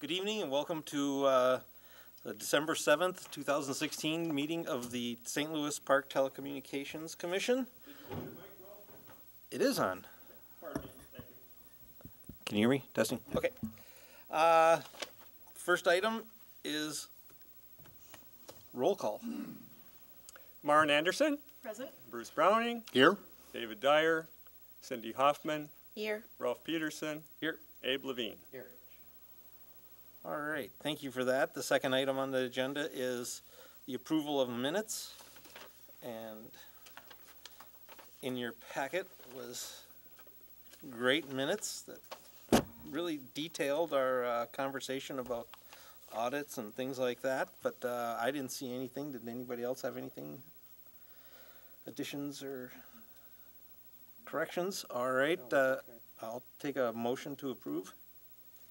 Good evening and welcome to uh, the December 7th, 2016 meeting of the St. Louis Park Telecommunications Commission. It is on. Can you hear me? Testing? Okay. Uh, First item is roll call. Maren Anderson, Present. Bruce Browning, Here? David Dyer, Cindy Hoffman, Here. Ralph Peterson, Here. Abe Levine. All right, thank you for that. The second item on the agenda is the approval of minutes. And in your packet was great minutes that really detailed our uh, conversation about audits and things like that. But uh, I didn't see anything. Did anybody else have anything? Additions or corrections? All right, uh, I'll take a motion to approve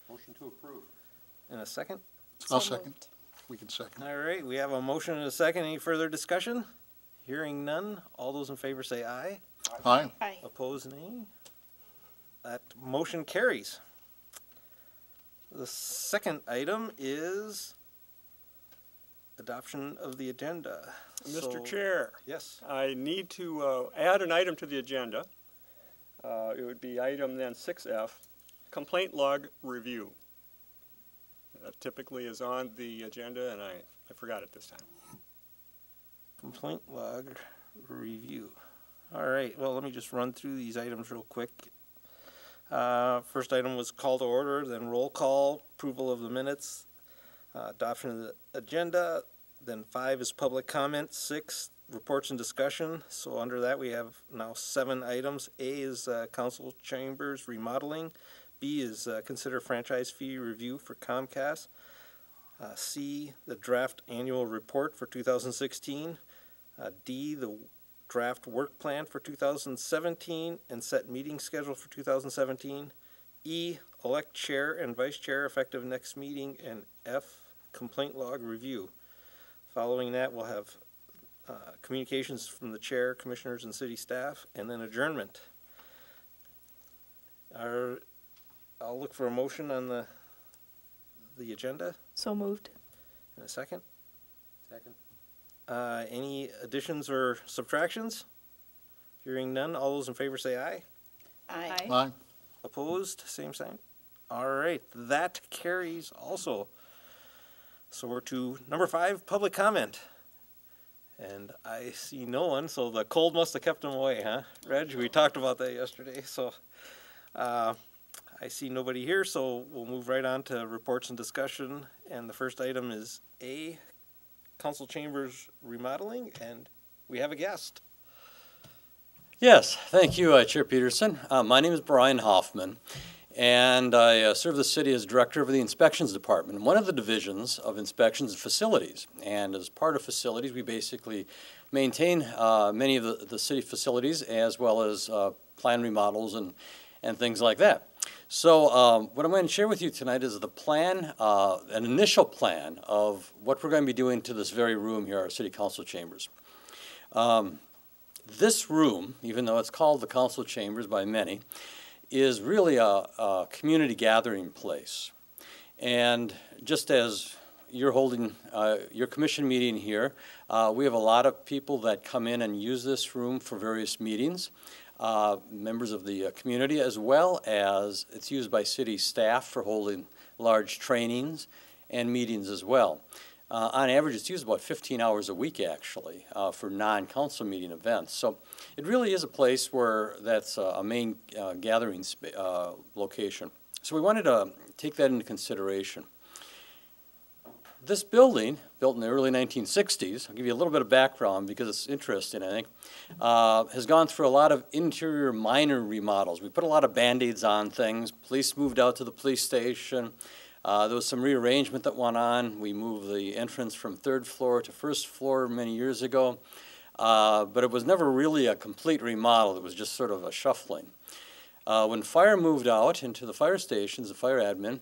Motion to approve. In a second. I'll So second. moved. We can second. All right, we have a motion and a second. Any further discussion? Hearing none. All those in favor say aye. Aye. Aye. Opposed, nay. That motion carries. The second item is adoption of the agenda. So- Mr. Chair, Yes, I need to uh, add an item to the agenda. Uh, It would be item then 6F, complaint log review. That Typically is on the agenda, and I I forgot it this time. complaint log review. All right, well, let me just run through these items real quick. Uh, First item was call to order, then roll call, approval of the minutes, uh, adoption of the agenda, then five is public comment, six, reports and discussion. So under that, we have now seven items. A is uh, council chambers remodeling. B is uh, consider franchise fee review for Comcast. Uh, C, the draft annual report for 2016. Uh, D, the draft work plan for 2017 and set meeting schedule for 2017. E, elect chair and vice chair effective next meeting. And F, complaint log review. Following that, we'll have uh, communications from the chair, commissioners, and city staff, and then adjournment. Our, I'll look for a motion on the, the agenda So moved. in a second. Second. Uh, any additions or subtractions? Hearing none, all those in favor say aye. Aye. Aye. Opposed, same sign. All right, that carries also. So we're to number five, public comment. And I see no one, so the cold must have kept them away, huh? Reg, we talked about that yesterday, so, uh, I see nobody here, so we'll move right on to reports and discussion. And the first item is A, council chambers remodeling, and we have a guest. Yes, thank you, uh, Chair Peterson. Uh, My name is Brian Hoffman, and I uh, serve the city as Director of the Inspections Department, one of the divisions of inspections and facilities. And as part of facilities, we basically maintain uh, many of the the city facilities as well as uh, plan remodels and and things like that. So um, what I'm going to share with you tonight is the plan, uh, an initial plan of what we're going to be doing to this very room here, our city council chambers. Um, This room, even though it's called the council chambers by many, is really a, a community gathering place. And just as you're holding uh, your commission meeting here, uh, we have a lot of people that come in and use this room for various meetings, uh, members of the uh, community, as well as it's used by city staff for holding large trainings and meetings as well. Uh, on average, it's used about 15 hours a week, actually, uh, for non-council meeting events. So it really is a place where that's a, a main uh, gathering uh, location. So we wanted to take that into consideration. This building, built in the early 1960s, I'll give you a little bit of background because it's interesting, I think, uh, has gone through a lot of interior minor remodels. We put a lot of Band-Aids on things. Police moved out to the police station. Uh, there was some rearrangement that went on. We moved the entrance from third floor to first floor many years ago. Uh, but it was never really a complete remodel. It was just sort of a shuffling. Uh, when fire moved out into the fire stations, the fire admin,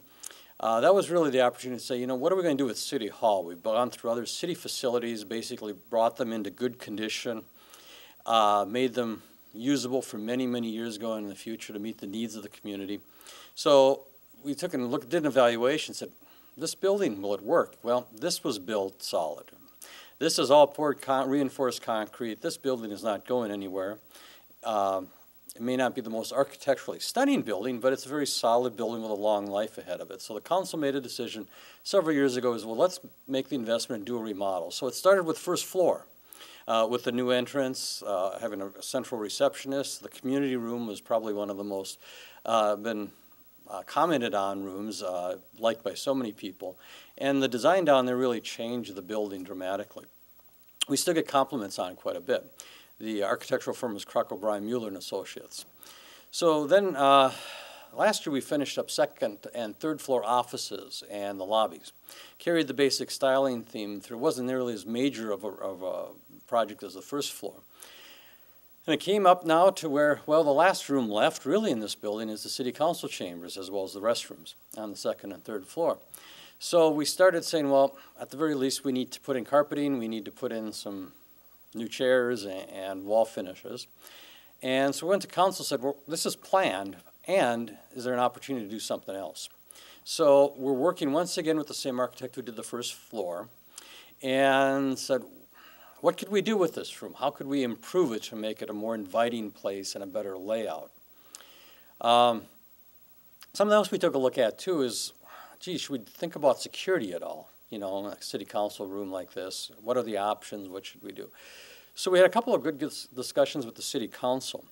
uh, that was really the opportunity to say, you know, what are we going to do with City Hall? We've gone through other city facilities, basically brought them into good condition, uh, made them usable for many, many years going in the future to meet the needs of the community. So we took and looked, did an evaluation, said, this building, will it work? Well, this was built solid. This is all poured con, reinforced concrete. This building is not going anywhere. Um, it may not be the most architecturally stunning building, but it's a very solid building with a long life ahead of it. So the council made a decision several years ago is, well, let's make the investment and do a remodel. So it started with first floor. Uh, with the new entrance, uh, having a central receptionist, the community room was probably one of the most uh, been uh, commented on rooms, uh, liked by so many people. And the design down there really changed the building dramatically. We still get compliments on it quite a bit. The architectural firm is Crock O'Brien Mueller and Associates. So then, uh, last year we finished up second and third floor offices and the lobbies. Carried the basic styling theme through. It wasn't nearly as major of a, of a project as the first floor. And it came up now to where, well, the last room left really in this building is the city council chambers as well as the restrooms on the second and third floor. So we started saying, well, at the very least, we need to put in carpeting, we need to put in some new chairs and, and wall finishes. And so we went to council and said, well, this is planned, and is there an opportunity to do something else? So we're working once again with the same architect who did the first floor, and said, what could we do with this room? How could we improve it to make it a more inviting place and a better layout? Um, something else we took a look at too is, gee, should we think about security at all? You know, a city council room like this, what are the options? What should we do? So we had a couple of good discussions with the city council.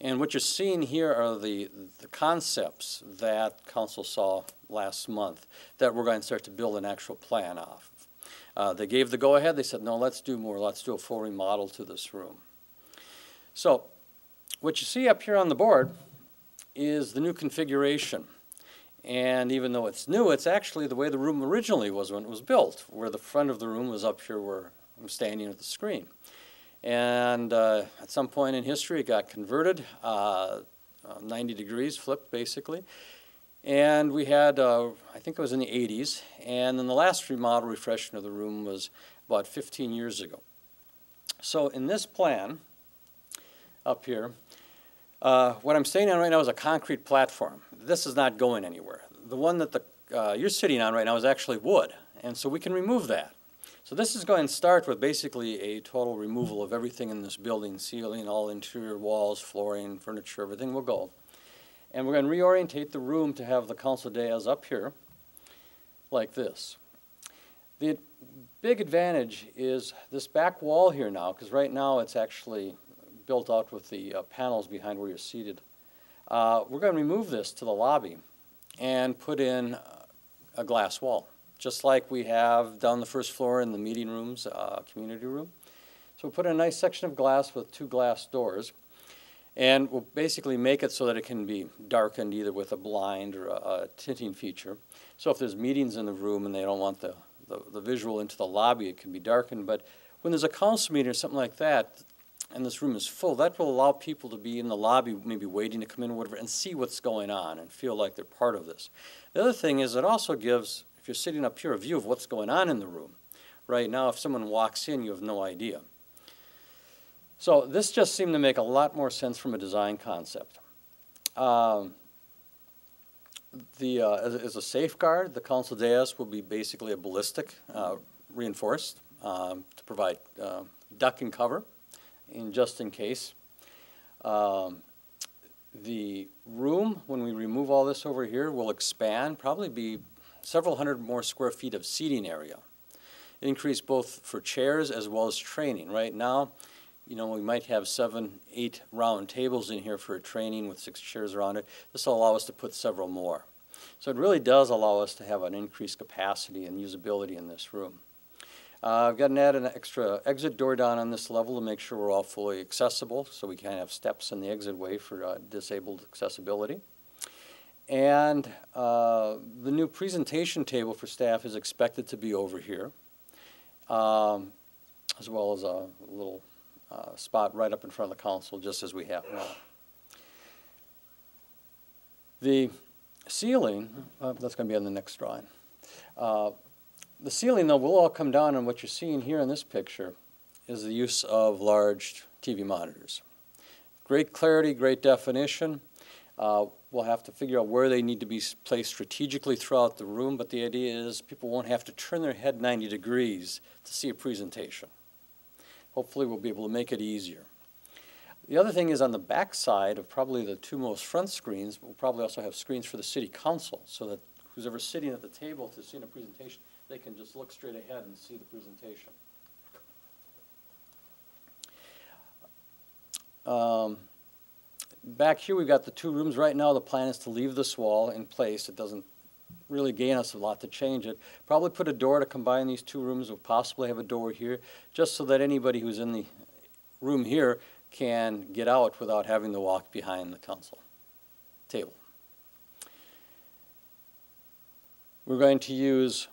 And what you're seeing here are the, the concepts that council saw last month that we're going to start to build an actual plan off. Uh, they gave the go-ahead. They said, no, let's do more. Let's do a full remodel to this room. So what you see up here on the board is the new configuration. And even though it's new, it's actually the way the room originally was when it was built, where the front of the room was up here where I'm standing at the screen. And uh, at some point in history, it got converted, uh, uh, 90 degrees, flipped basically. And we had, uh, I think it was in the 80s, and then the last remodel refreshment of the room was about 15 years ago. So in this plan up here, uh, what I'm standing on right now is a concrete platform. This is not going anywhere. The one that the, uh, you're sitting on right now is actually wood, and so we can remove that. So this is going to start with basically a total removal of everything in this building, ceiling, all interior walls, flooring, furniture, everything will go. And we're going to reorientate the room to have the council dais up here, like this. The big advantage is this back wall here now, because right now it's actually built out with the uh, panels behind where you're seated. Uh, we're going to remove this to the lobby and put in a glass wall, just like we have down the first floor in the meeting rooms, uh, community room. So we put a nice section of glass with two glass doors. And we'll basically make it so that it can be darkened either with a blind or a, a tinting feature. So if there's meetings in the room and they don't want the, the, the, visual into the lobby, it can be darkened. But when there's a council meeting or something like that, and this room is full, that will allow people to be in the lobby, maybe waiting to come in or whatever, and see what's going on and feel like they're part of this. The other thing is it also gives, if you're sitting up here, a view of what's going on in the room. Right now, if someone walks in, you have no idea. So this just seemed to make a lot more sense from a design concept. Um, the, uh, as, as, a safeguard, the council dais will be basically a ballistic uh, reinforced um, to provide uh, duck and cover in just in case. Um, the room, when we remove all this over here, will expand, probably be several hundred more square feet of seating area. Increase both for chairs as well as training. Right now, you know, we might have seven, eight round tables in here for a training with six chairs around it. This will allow us to put several more. So it really does allow us to have an increased capacity and usability in this room. Uh, I've got to add an extra exit door down on this level to make sure we're all fully accessible, so we can have steps in the exit way for uh, disabled accessibility. And uh, the new presentation table for staff is expected to be over here, um, as well as a little uh, spot right up in front of the council, just as we have now. The ceiling, uh, that's going to be on the next drawing. The ceiling, though, will all come down, and what you're seeing here in this picture is the use of large TV monitors. Great clarity, great definition. Uh, We'll have to figure out where they need to be placed strategically throughout the room, but the idea is people won't have to turn their head 90 degrees to see a presentation. Hopefully, we'll be able to make it easier. The other thing is on the back side of probably the two most front screens, we'll probably also have screens for the city council, so that who's ever sitting at the table to see a presentation, they can just look straight ahead and see the presentation. Um, Back here, we've got the two rooms. Right now, the plan is to leave this wall in place. It doesn't really gain us a lot to change it. Probably put a door to combine these two rooms, or possibly have a door here, just so that anybody who's in the room here can get out without having to walk behind the council table. We're going to use,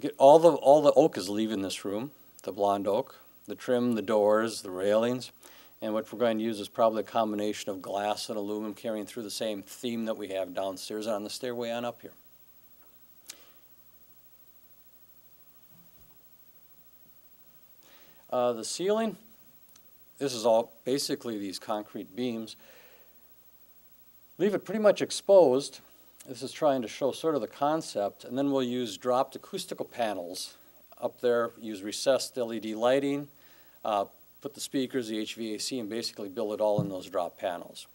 get, all the, all the oak is leaving this room, the blonde oak, the trim, the doors, the railings. And what we're going to use is probably a combination of glass and aluminum carrying through the same theme that we have downstairs and on the stairway on up here. Uh, the ceiling, this is all basically these concrete beams. Leave it pretty much exposed. This is trying to show sort of the concept, and then we'll use dropped acoustical panels up there, use recessed LED lighting, uh, put the speakers, the HVAC, and basically build it all in those drop panels.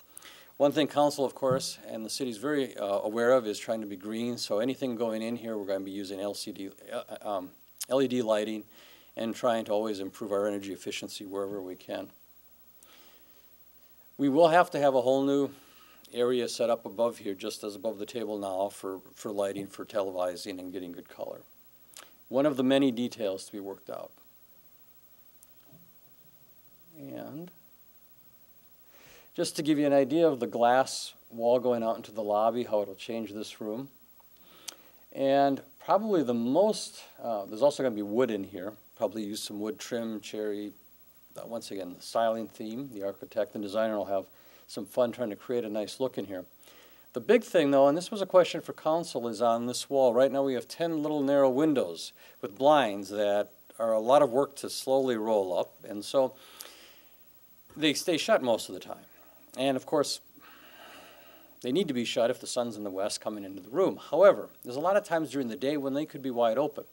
One thing council, of course, and the city's very uh, aware of is trying to be green, so anything going in here, we're going to be using LCD, uh, um, LED lighting and trying to always improve our energy efficiency wherever we can. We will have to have a whole new area set up above here, just as above the table now, for, for lighting, for televising, and getting good color. One of the many details to be worked out. And just to give you an idea of the glass wall going out into the lobby, how it'll change this room. And probably the most, uh, there's also going to be wood in here, probably use some wood trim, cherry. Uh, once again, the styling theme, the architect and designer will have some fun trying to create a nice look in here. The big thing though, and this was a question for council, is on this wall. Right now we have 10 little narrow windows with blinds that are a lot of work to slowly roll up. And so they stay shut most of the time. And of course, they need to be shut if the sun's in the west coming into the room. However, there's a lot of times during the day when they could be wide open.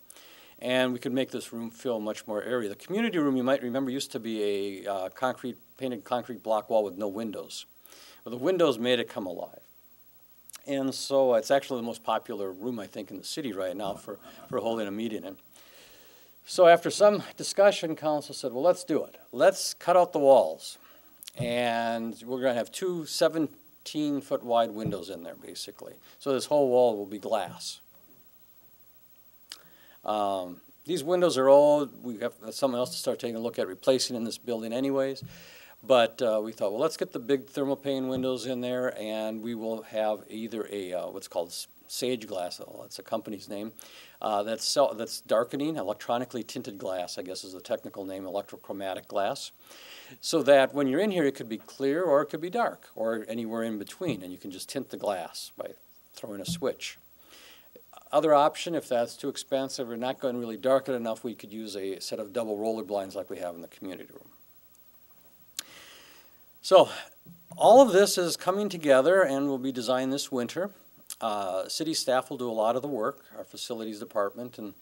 And we could make this room feel much more airy. The community room, you might remember, used to be a uh, concrete, painted concrete block wall with no windows. Well, the windows made it come alive. And so it's actually the most popular room, I think, in the city right now for, for holding a meeting in. So after some discussion, council said, well, let's do it. Let's cut out the walls. And we're gonna have two 17-foot wide windows in there, basically. So this whole wall will be glass. Um, These windows are old, we have someone else to start taking a look at replacing in this building anyways. But uh, we thought, well, let's get the big thermal pane windows in there, and we will have either a, uh, what's called Sage Glass, oh, that's a company's name, uh, that's, that's darkening, electronically tinted glass, I guess is the technical name, electrochromatic glass. So that when you're in here, it could be clear or it could be dark, or anywhere in between, and you can just tint the glass by throwing a switch. Other option, if that's too expensive or not going really dark enough, we could use a set of double roller blinds like we have in the community room. So, all of this is coming together and will be designed this winter. Uh, City staff will do a lot of the work, our facilities department and,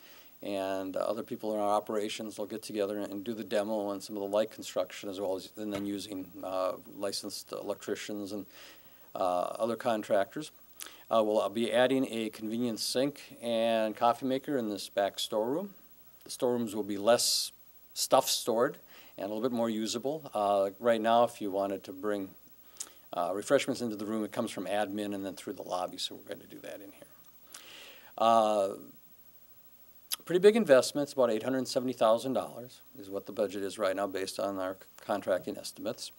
and other people in our operations will get together and do the demo and some of the light construction as well as, and then using uh, licensed electricians and uh, other contractors. Uh, We'll be adding a convenience sink and coffee maker in this back storeroom. The storerooms will be less stuff stored and a little bit more usable. Uh, Right now, if you wanted to bring uh, refreshments into the room, it comes from admin and then through the lobby, so we're going to do that in here. Uh, Pretty big investment, it's about $870,000 is what the budget is right now based on our contracting estimates.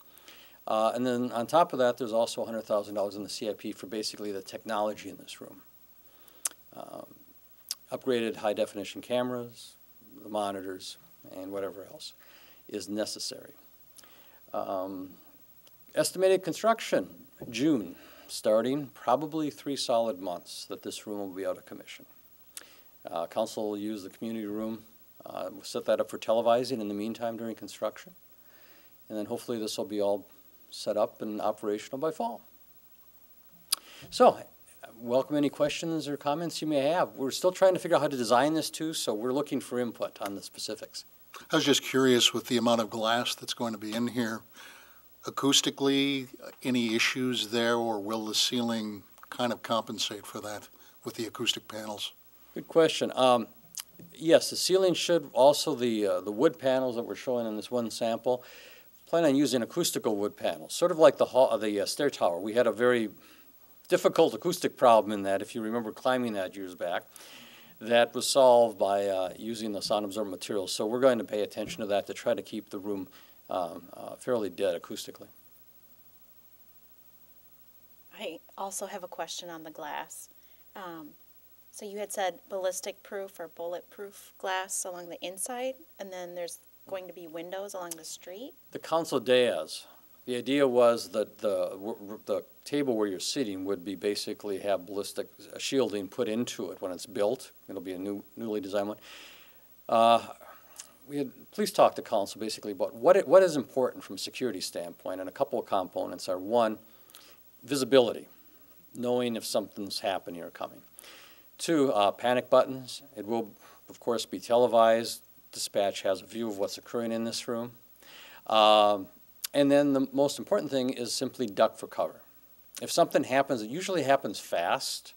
Uh, And then on top of that, there's also $100,000 in the CIP for basically the technology in this room. Um, Upgraded high-definition cameras, the monitors, and whatever else is necessary. Um, Estimated construction, June, starting probably three solid months that this room will be out of commission. Uh, Council will use the community room, uh, we'll set that up for televising in the meantime during construction. And then hopefully this will be all set up and operational by fall. So, welcome any questions or comments you may have. We're still trying to figure out how to design this too, so we're looking for input on the specifics. I was just curious with the amount of glass that's going to be in here, acoustically, any issues there, or will the ceiling kind of compensate for that with the acoustic panels? Good question. Um, yes, the ceiling should, also the, uh, the wood panels that we're showing in this one sample, plan on using acoustical wood panels, sort of like the hall, the uh, stair tower. We had a very difficult acoustic problem in that, if you remember climbing that years back. That was solved by uh, using the sound absorbent materials. So we're going to pay attention to that to try to keep the room um, uh, fairly dead acoustically. I also have a question on the glass. Um, so you had said ballistic proof or bulletproof glass along the inside, and then there's going to be windows along the street? The council dais, the idea was that the, the table where you're sitting would be basically have ballistic shielding put into it when it's built. It'll be a new, newly designed one. Uh, We had, please talk to council basically about what, it- what is important from a security standpoint, and a couple of components are, one, visibility, knowing if something's happening or coming. Two, uh, panic buttons. It will, of course, be televised. Dispatch has a view of what's occurring in this room. Um, and then the most important thing is simply duck for cover. If something happens, it usually happens fast,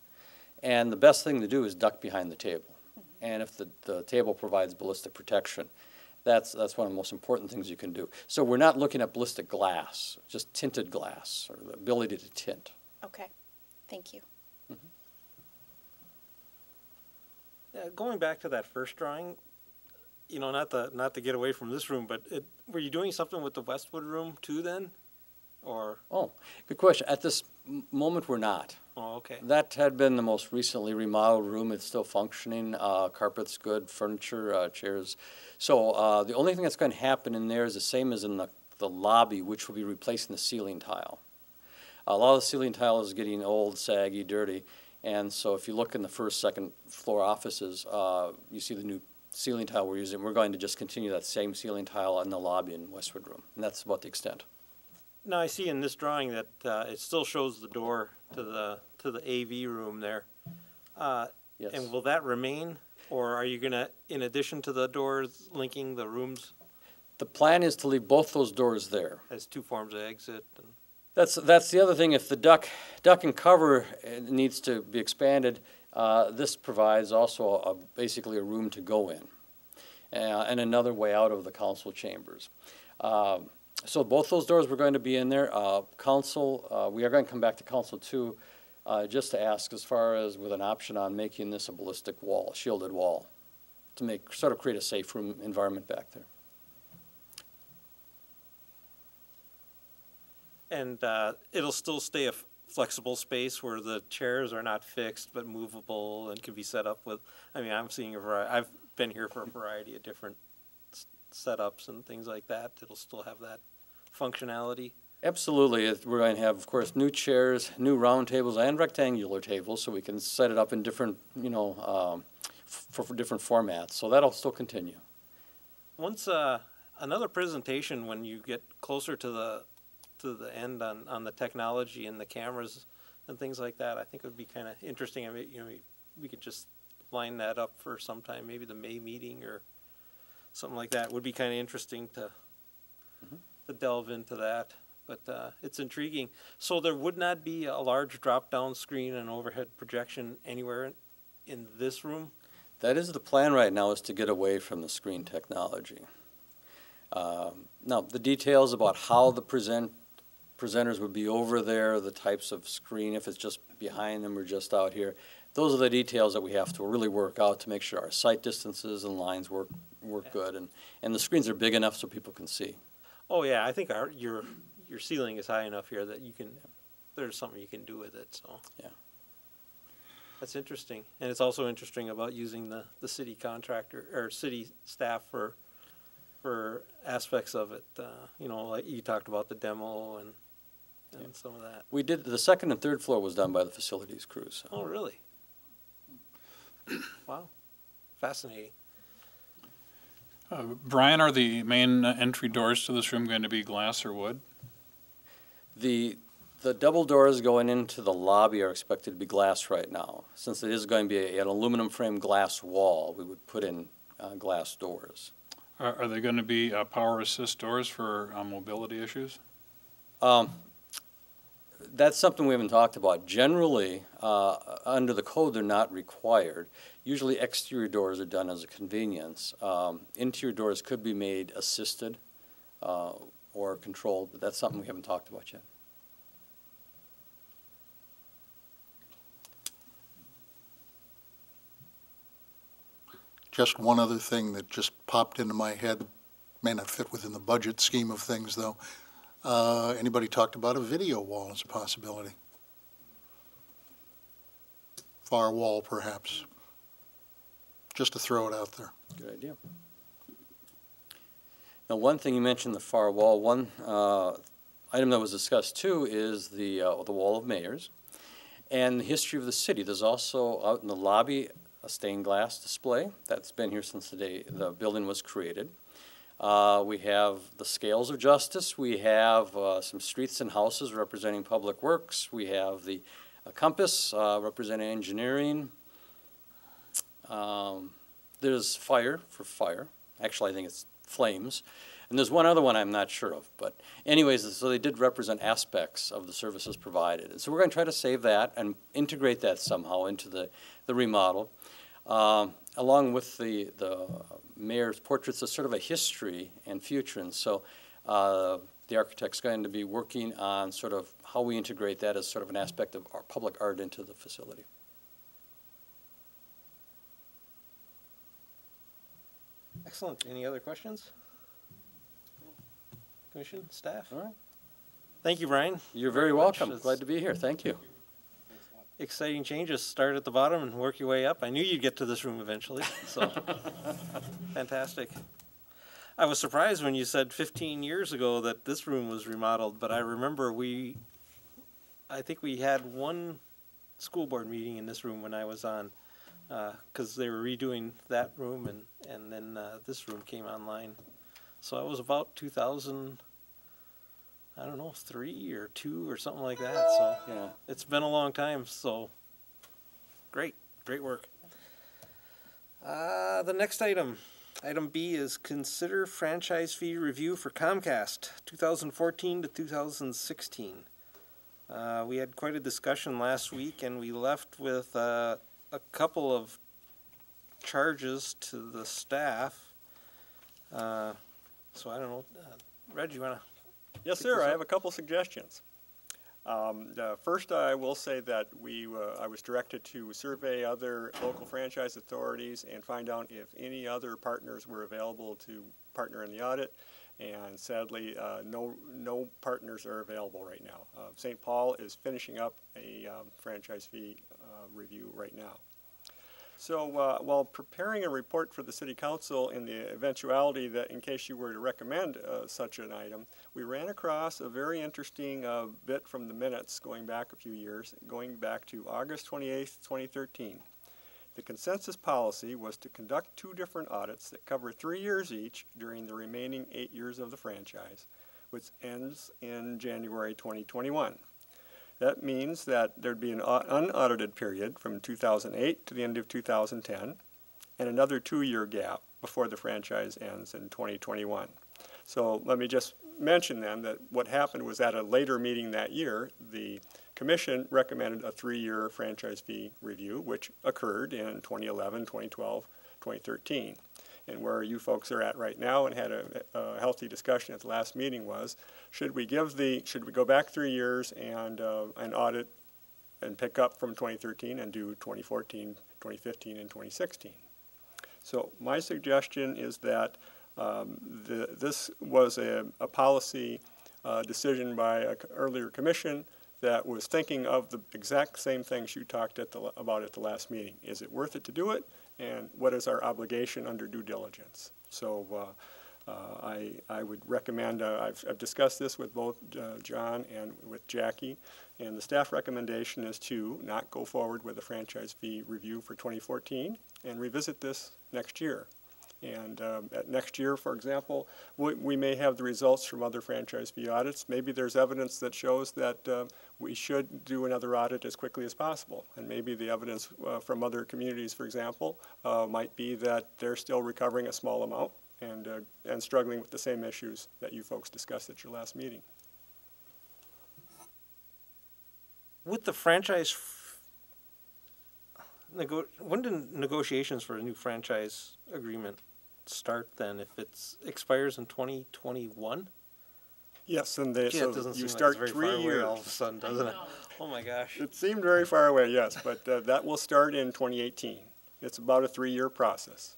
and the best thing to do is duck behind the table. Mm-hmm. And if the, the table provides ballistic protection, that's, that's one of the most important things you can do. So we're not looking at ballistic glass, just tinted glass, or the ability to tint. Okay, thank you. Yeah, going back to that first drawing, you know, not to, not to get away from this room, but it, were you doing something with the Westwood room too then? Or, Oh, good question. At this m- moment, we're not. oh, okay. That had been the most recently remodeled room. It's still functioning. Uh, carpet's good, furniture, uh, chairs. So uh, the only thing that's going to happen in there is the same as in the, the lobby, which will be replacing the ceiling tile. A lot of the ceiling tile is getting old, saggy, dirty. And so if you look in the first, second floor offices, uh, you see the new ceiling tile we're using. We're going to just continue that same ceiling tile in the lobby in Westwood Room. And that's about the extent. Now, I see in this drawing that, uh, it still shows the door to the, to the AV room there. Uh, Yes. and will that remain? Or are you gonna, in addition to the doors linking the rooms The plan is to leave both those doors there. as two forms of exit and? That's, that's the other thing, if the duck, duck and cover uh, needs to be expanded, uh, this provides also a, basically a room to go in, uh, and another way out of the council chambers. Um, So both those doors were going to be in there. Uh, Council, uh, we are going to come back to council too, uh, just to ask as far as with an option on making this a ballistic wall, shielded wall, to make, sort of create a safe room environment back there. And uh, it'll still stay a flexible space where the chairs are not fixed but movable and can be set up with, I mean, I'm seeing a variety, I've been here for a variety of different s- setups and things like that. It'll still have that functionality. Absolutely. We're going to have, of course, new chairs, new round tables and rectangular tables, so we can set it up in different, you know, um, f- for, for different formats. So that'll still continue. Once, uh, another presentation, when you get closer to the, to the end on, on the technology and the cameras and things like that, I think it would be kind of interesting. I mean, you know, we- we could just line that up for sometime, maybe the May meeting or something like that. Would be kind of interesting to, to delve into that. But, uh, it's intriguing. So there would not be a large drop-down screen and overhead projection anywhere in, in this room? That is the plan right now, is to get away from the screen technology. Um, Now, the details about how the present, presenters would be over there, the types of screen, if it's just behind them or just out here, those are the details that we have to really work out to make sure our sight distances and lines work, work good. And, and the screens are big enough so people can see. Oh, yeah, I think our, your, your ceiling is high enough here that you can, there's something you can do with it, so. Yeah. That's interesting, and it's also interesting about using the, the city contractor, or city staff for, for aspects of it, uh, you know, like you talked about the demo and, and some of that. We did, the second and third floor was done by the facilities crews. Oh, really? Wow, fascinating. Uh, Brian, are the main uh, entry doors to this room going to be glass or wood? The, The double doors going into the lobby are expected to be glass right now. Since it is going to be a- an aluminum frame glass wall, we would put in uh, glass doors. Are, are they going to be uh, power assist doors for uh, mobility issues? Um, That's something we haven't talked about. Generally, uh, under the code, they're not required. Usually exterior doors are done as a convenience. Um, Interior doors could be made assisted uh, or controlled, but that's something we haven't talked about yet. Just one other thing that just popped into my head, may not fit within the budget scheme of things, though. Uh, Anybody talked about a video wall as a possibility? Far wall, perhaps. Just to throw it out there. Good idea. Now, one thing you mentioned, the far wall, one uh, item that was discussed too is the, uh, the wall of mayors and the history of the city. There's also out in the lobby a stained glass display that's been here since the day the building was created. Uh, We have the scales of justice. We have uh, some streets and houses representing public works. We have the compass uh, representing engineering. Um, there's fire for fire. Actually, I think it's flames. And there's one other one I'm not sure of. But anyways, so they did represent aspects of the services provided. And so we're going to try to save that and integrate that somehow into the, the remodel. Um, along with the, the mayor's portraits, it's sort of a history and future. And so uh, the architect's going to be working on sort of how we integrate that as sort of an aspect of our public art into the facility. Excellent. Any other questions? Commission, staff? All right. Thank you, Brian. You're very much. welcome. Glad to be here. Thank you. Exciting changes. Start at the bottom and work your way up. I knew you'd get to this room eventually, so fantastic. I was surprised when you said 15 years ago that this room was remodeled, but I remember we, I think we had one school board meeting in this room when I was on, because they were redoing that room and, and then uh, this room came online. So it was about 2000, I don't know, three or two or something like that, so Yeah. it's been a long time, so great, great work. Uh, the next item, item B is consider franchise fee review for Comcast, two thousand fourteen to two thousand sixteen. Uh, we had quite a discussion last week and we left with, uh, a couple of charges to the staff. Uh, so I don't know, uh, Reg, you wanna Yes, sir, I have a couple suggestions. Um, uh, First, I will say that we, uh, I was directed to survey other local franchise authorities and find out if any other partners were available to partner in the audit. And sadly, uh, no, no partners are available right now. Uh, St. Paul is finishing up a um, franchise fee uh, review right now. So uh, while preparing a report for the city council in the eventuality that in case you were to recommend uh, such an item, we ran across a very interesting uh, bit from the minutes going back a few years, going back to August 28, 2013. The consensus policy was to conduct two different audits that cover three years each during the remaining eight years of the franchise, which ends in January 2021. That means that there'd be an unaudited period from 2008 to the end of 2010, and another two-year gap before the franchise ends in 2021. So let me just mention then that what happened was at a later meeting that year, the commission recommended a three-year franchise fee review, which occurred in 2011, 2012, 2013. And where you folks are at right now and had a, a healthy discussion at the last meeting was, should we give the, should we go back three years and, uh, and audit and pick up from 2013 and do 2014, 2015, and 2016? So my suggestion is that um, the, this was a, a policy uh, decision by an earlier commission that was thinking of the exact same things you talked at the, about at the last meeting. Is it worth it to do it? And what is our obligation under due diligence? So uh, uh, I, I would recommend, uh, I've, I've discussed this with both uh, John and with Jackie, and the staff recommendation is to not go forward with a franchise fee review for 2014 and revisit this next year. And um, next year, for example, we, we may have the results from other franchise fee audits. Maybe there's evidence that shows that uh, we should do another audit as quickly as possible. And maybe the evidence uh, from other communities, for example, uh, might be that they're still recovering a small amount and, uh, and struggling with the same issues that you folks discussed at your last meeting. With the franchise, nego- when do negotiations for a new franchise agreement start then? If it expires in twenty twenty-one? Yes, and they, Gee, so that doesn't seem you like it's start very three far away all years. of a sudden, doesn't it? Oh my gosh. It seemed very far away, yes, but uh, that will start in 2018. It's about a three-year process.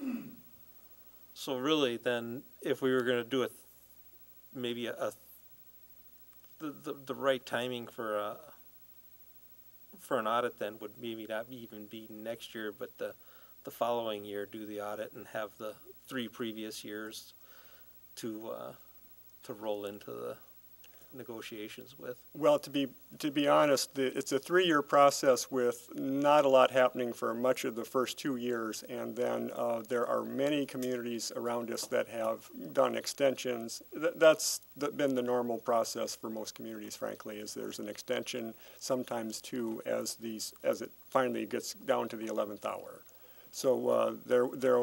So really, then, if we were gonna do it, maybe a, a, the, the, the right timing for a, for an audit then would maybe not even be next year, but the, the following year, do the audit and have the three previous years to, uh, to roll into the negotiations with. Well, to be, to be honest, the, it's a three-year process with not a lot happening for much of the first two years. And then, uh, there are many communities around us that have done extensions. Th- that's been the normal process for most communities, frankly, is there's an extension, sometimes two, as these, as it finally gets down to the eleventh hour. So, uh, there, there,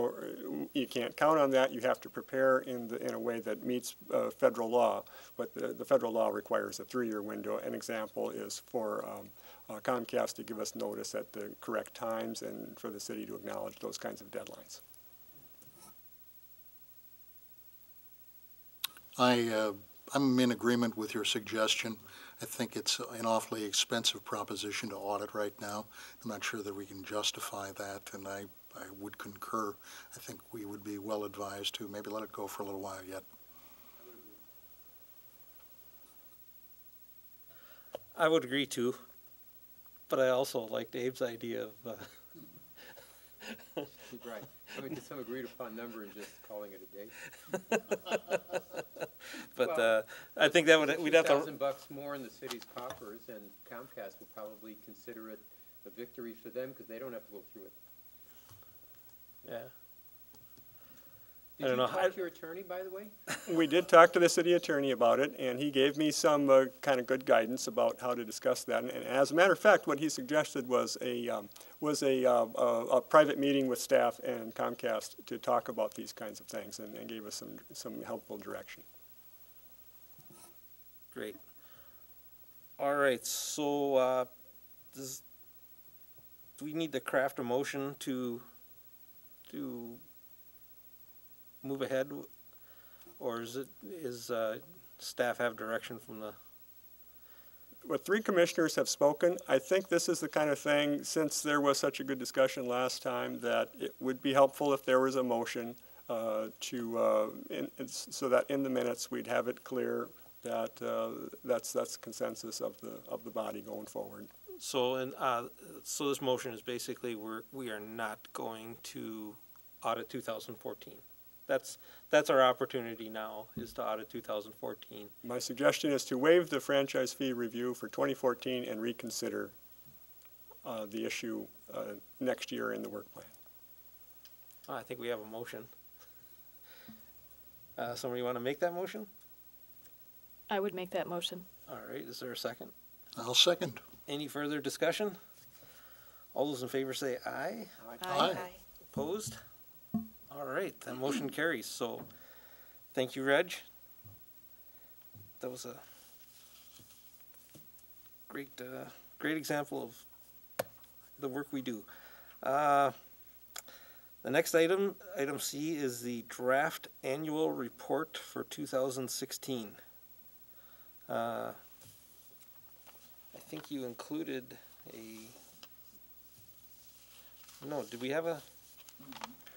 you can't count on that. You have to prepare in the, in a way that meets, uh, federal law. But the, the federal law requires a three-year window. An example is for um, uh, Comcast to give us notice at the correct times and for the city to acknowledge those kinds of deadlines. I, uh, I'm in agreement with your suggestion. I think it's an awfully expensive proposition to audit right now. I'm not sure that we can justify that, and I, I would concur. I think we would be well advised to maybe let it go for a little while yet. I would agree too, but I also like Dave's idea of, uh, Right, coming to some agreed upon number and just calling it a day. but, uh, I think that would, we'd have to. Thousand bucks more in the city's coffers, and Comcast will probably consider it a victory for them, because they don't have to go through it. Yeah. I Did don't you know, I- talk to your attorney, by the way? We did talk to the city attorney about it, and he gave me some uh, kind of good guidance about how to discuss that. And as a matter of fact, what he suggested was a, um, was a, uh, a, a private meeting with staff and Comcast to talk about these kinds of things, and, and gave us some, some helpful direction. Great. All right, so, uh, does, do we need to craft a motion to, to move ahead? Or is it, is, uh, staff have direction from the, Well, three commissioners have spoken. I think this is the kind of thing, since there was such a good discussion last time, that it would be helpful if there was a motion uh, to, uh, in- so that in the minutes, we'd have it clear that uh, that's, that's consensus of the, of the body going forward. so, and, uh, so this motion is basically, we're, we are not going to audit two thousand fourteen. That's, that's our opportunity now, is to audit two thousand fourteen. My suggestion is to waive the franchise fee review for 2014 and reconsider uh, the issue uh, next year in the work plan. I think we have a motion. Uh, somebody want to make that motion? I would make that motion. All right, is there a second? I'll second. Any further discussion? All those in favor say aye. Aye. Opposed? All right, that motion carries. So, thank you, Reg. That was a great, uh, great example of the work we do. Uh, the next item, item C, is the draft annual report for two thousand sixteen. Uh, I think you included a, no, did we have a?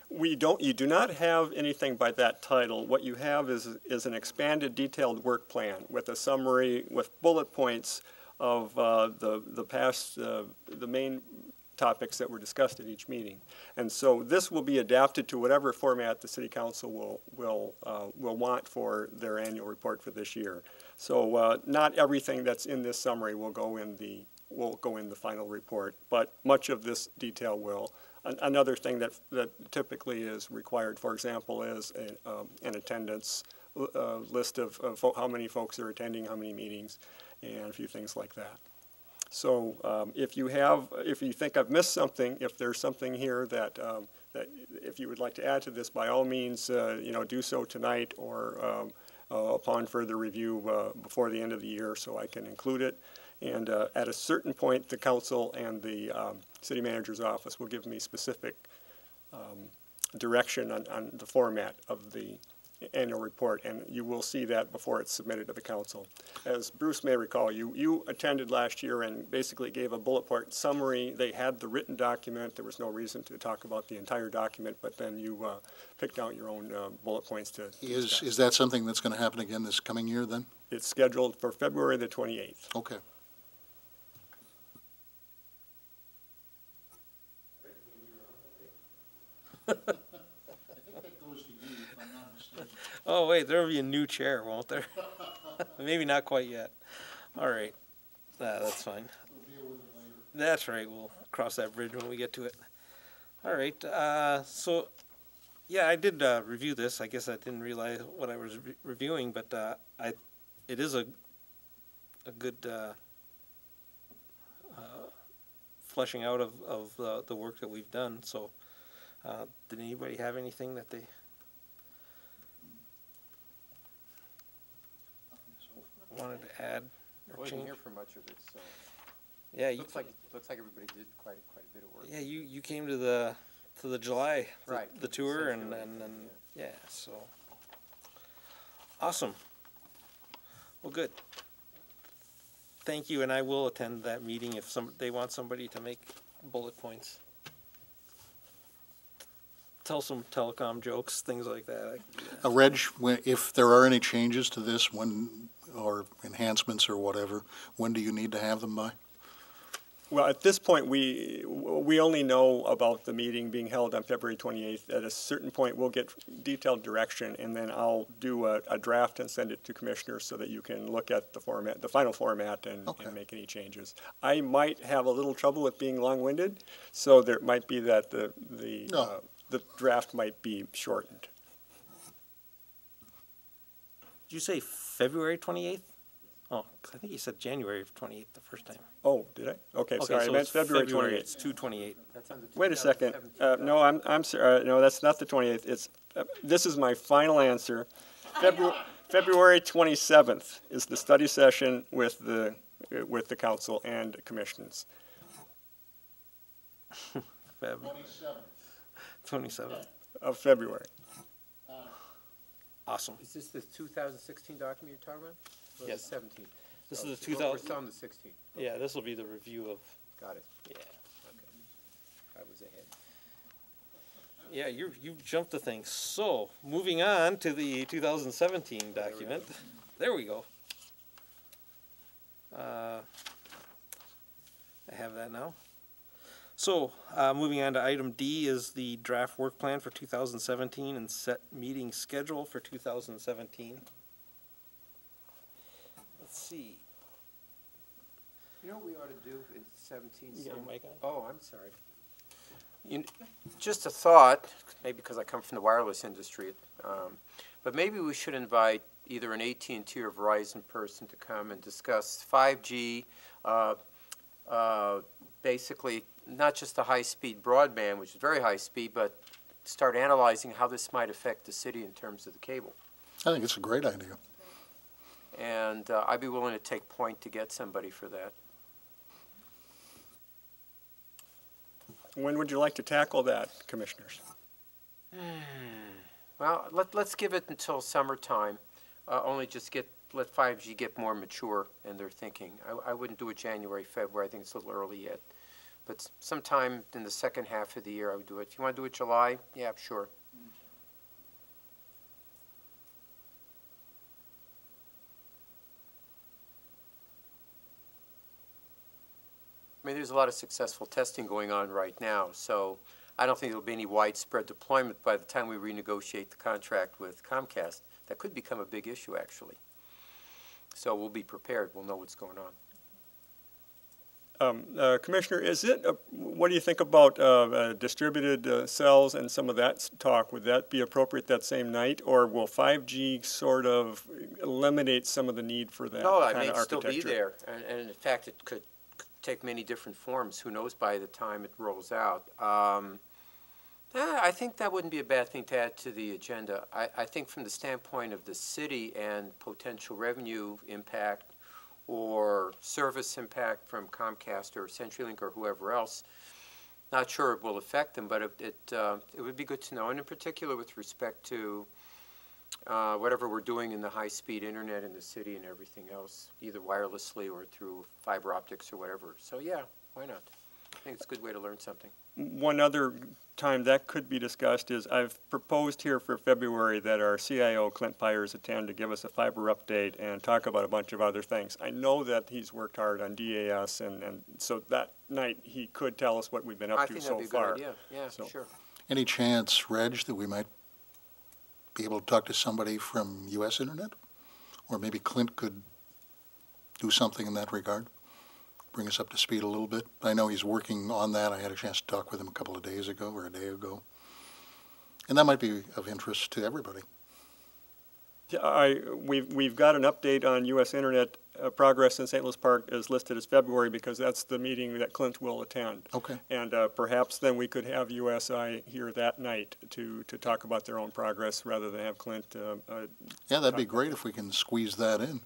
We don't, you do not have anything by that title. What you have is, is an expanded detailed work plan with a summary, with bullet points of uh, the, the past, uh, the main topics that were discussed at each meeting. And so this will be adapted to whatever format the city council will, will, uh, will want for their annual report for this year. So uh, not everything that's in this summary will go in the, will go in the final report, but much of this detail will. an- another thing that, that typically is required, for example, is a, um, an attendance, uh, list of, of how many folks are attending, how many meetings, and a few things like that. So, um, if you have, if you think I've missed something, if there's something here that, um, that if you would like to add to this, by all means, uh, you know, do so tonight or, um, uh, upon further review, uh, before the end of the year, so I can include it. And, uh, at a certain point, the council and the, um, city manager's office will give me specific, um, direction on, on the format of the annual report, and you will see that before it's submitted to the council. As Bruce may recall, you, you attended last year and basically gave a bullet point summary. They had the written document, there was no reason to talk about the entire document, but then you, uh, picked out your own, uh, bullet points to Is, discuss. is that something that's going to happen again this coming year then? It's scheduled for February the twenty-eighth. Okay. Oh, wait, there'll be a new chair, won't there? Maybe not quite yet. All right. Ah, that's fine. That's right, we'll cross that bridge when we get to it. All right, uh, so, yeah, I did, uh, review this. I guess I didn't realize what I was re- reviewing, but, uh, I, it is a, a good, uh, uh, fleshing out of, of, uh, the work that we've done, so, uh, did anybody have anything that they wanted to add I or wasn't change? here for much of it, so, Yeah, you, looks like, looks like everybody did quite, quite a bit of work. yeah, you, you came to the, to the July, the- Right, the tour and, essentially, and, and, yeah, so. Awesome. Well, good. Thank you, and I will attend that meeting if some, they want somebody to make bullet points. Tell some telecom jokes, things like that. I can do that. Uh, Reg, when- if there are any changes to this, when, or enhancements or whatever, when do you need to have them by? Well, at this point, we, we only know about the meeting being held on February 28th. At a certain point, we'll get detailed direction, and then I'll do a, a draft and send it to commissioners so that you can look at the format, the final format, and, Okay. and make any changes. I might have a little trouble with being long-winded, so there might be that the, the, No. uh, the draft might be shortened. Did you say February twenty-eighth? Oh, 'cause I think you said January of twenty-eighth the first time. Oh, did I? Okay, Okay, sorry, I so meant it's February February, 28th. It's two twenty-eight. That's on the Wait a second. 2017 Uh, no, I'm, I'm sorry, no, that's not the twenty-eighth. It's, uh, this is my final answer. February, February twenty-seventh is the study session with the, uh, with the council and commissions. Feb. Twenty-seventh. of February. Awesome. Is this the two thousand sixteen document you're talking about? Or the Yes. seventeen? This Oh, is the we're- 2000 We're still on the sixteen, Yeah, this will be the review of, got it, yeah. Okay. I was ahead. Yeah, you, you jumped the thing. So, moving on to the two thousand seventeen document. There we go. Uh, I have that now. So, uh, moving on to item D is the draft work plan for two thousand seventeen and set meeting schedule for two thousand seventeen. Let's see. You know what we ought to do in seventeen? You got mic on? Oh, I'm sorry. You, just a thought, maybe because I come from the wireless industry, um, but maybe we should invite either an AT&T or Verizon person to come and discuss 5G, uh, uh, basically, not just the high-speed broadband, which is very high-speed, but start analyzing how this might affect the city in terms of the cable. I think it's a great idea. And uh, I'd be willing to take point to get somebody for that. When would you like to tackle that, commissioners? Well, let, let's give it until summertime, uh, only just get, let 5G get more mature in their thinking. I, I wouldn't do it January, February, I think it's a little early yet. But sometime in the second half of the year, I would do it. If you want to do it July, yeah, sure. I mean, there's a lot of successful testing going on right now, so I don't think there'll be any widespread deployment by the time we renegotiate the contract with Comcast. That could become a big issue, actually. So we'll be prepared, we'll know what's going on. Um, uh, Commissioner, is it, uh, what do you think about uh, uh, distributed uh, cells and some of that talk? Would that be appropriate that same night, or will 5G sort of eliminate some of the need for that No, I kind may of still be there, and, and in fact, it could could take many different forms, who knows by the time it rolls out. Um, eh, I think that wouldn't be a bad thing to add to the agenda. I, I think from the standpoint of the city and potential revenue impact or service impact from Comcast or CenturyLink or whoever else, not sure it will affect them, but it, it, uh, it would be good to know, and in particular with respect to uh, whatever we're doing in the high-speed internet in the city and everything else, either wirelessly or through fiber optics or whatever. So, yeah, why not? I think it's a good way to learn something. One other time that could be discussed is I've proposed here for February that our CIO, Clint Pires, attend to give us a fiber update and talk about a bunch of other things. I know that he's worked hard on DAS, and, and so that night, he could tell us what we've been I up to think so that'd be a far. good idea, yeah, So- sure. Any chance, Reg, that we might be able to talk to somebody from US Internet? Or maybe Clint could do something in that regard? Bring us up to speed a little bit? I know he's working on that. I had a chance to talk with him a couple of days ago or a day ago. And that might be of interest to everybody. Yeah, I, we've, we've got an update on US Internet uh, progress in St. Louis Park is listed as February because that's the meeting that Clint will attend. Okay. And uh, perhaps then we could have USI here that night to, to talk about their own progress rather than have Clint. uh, uh, Yeah, that'd be great if we can squeeze that in.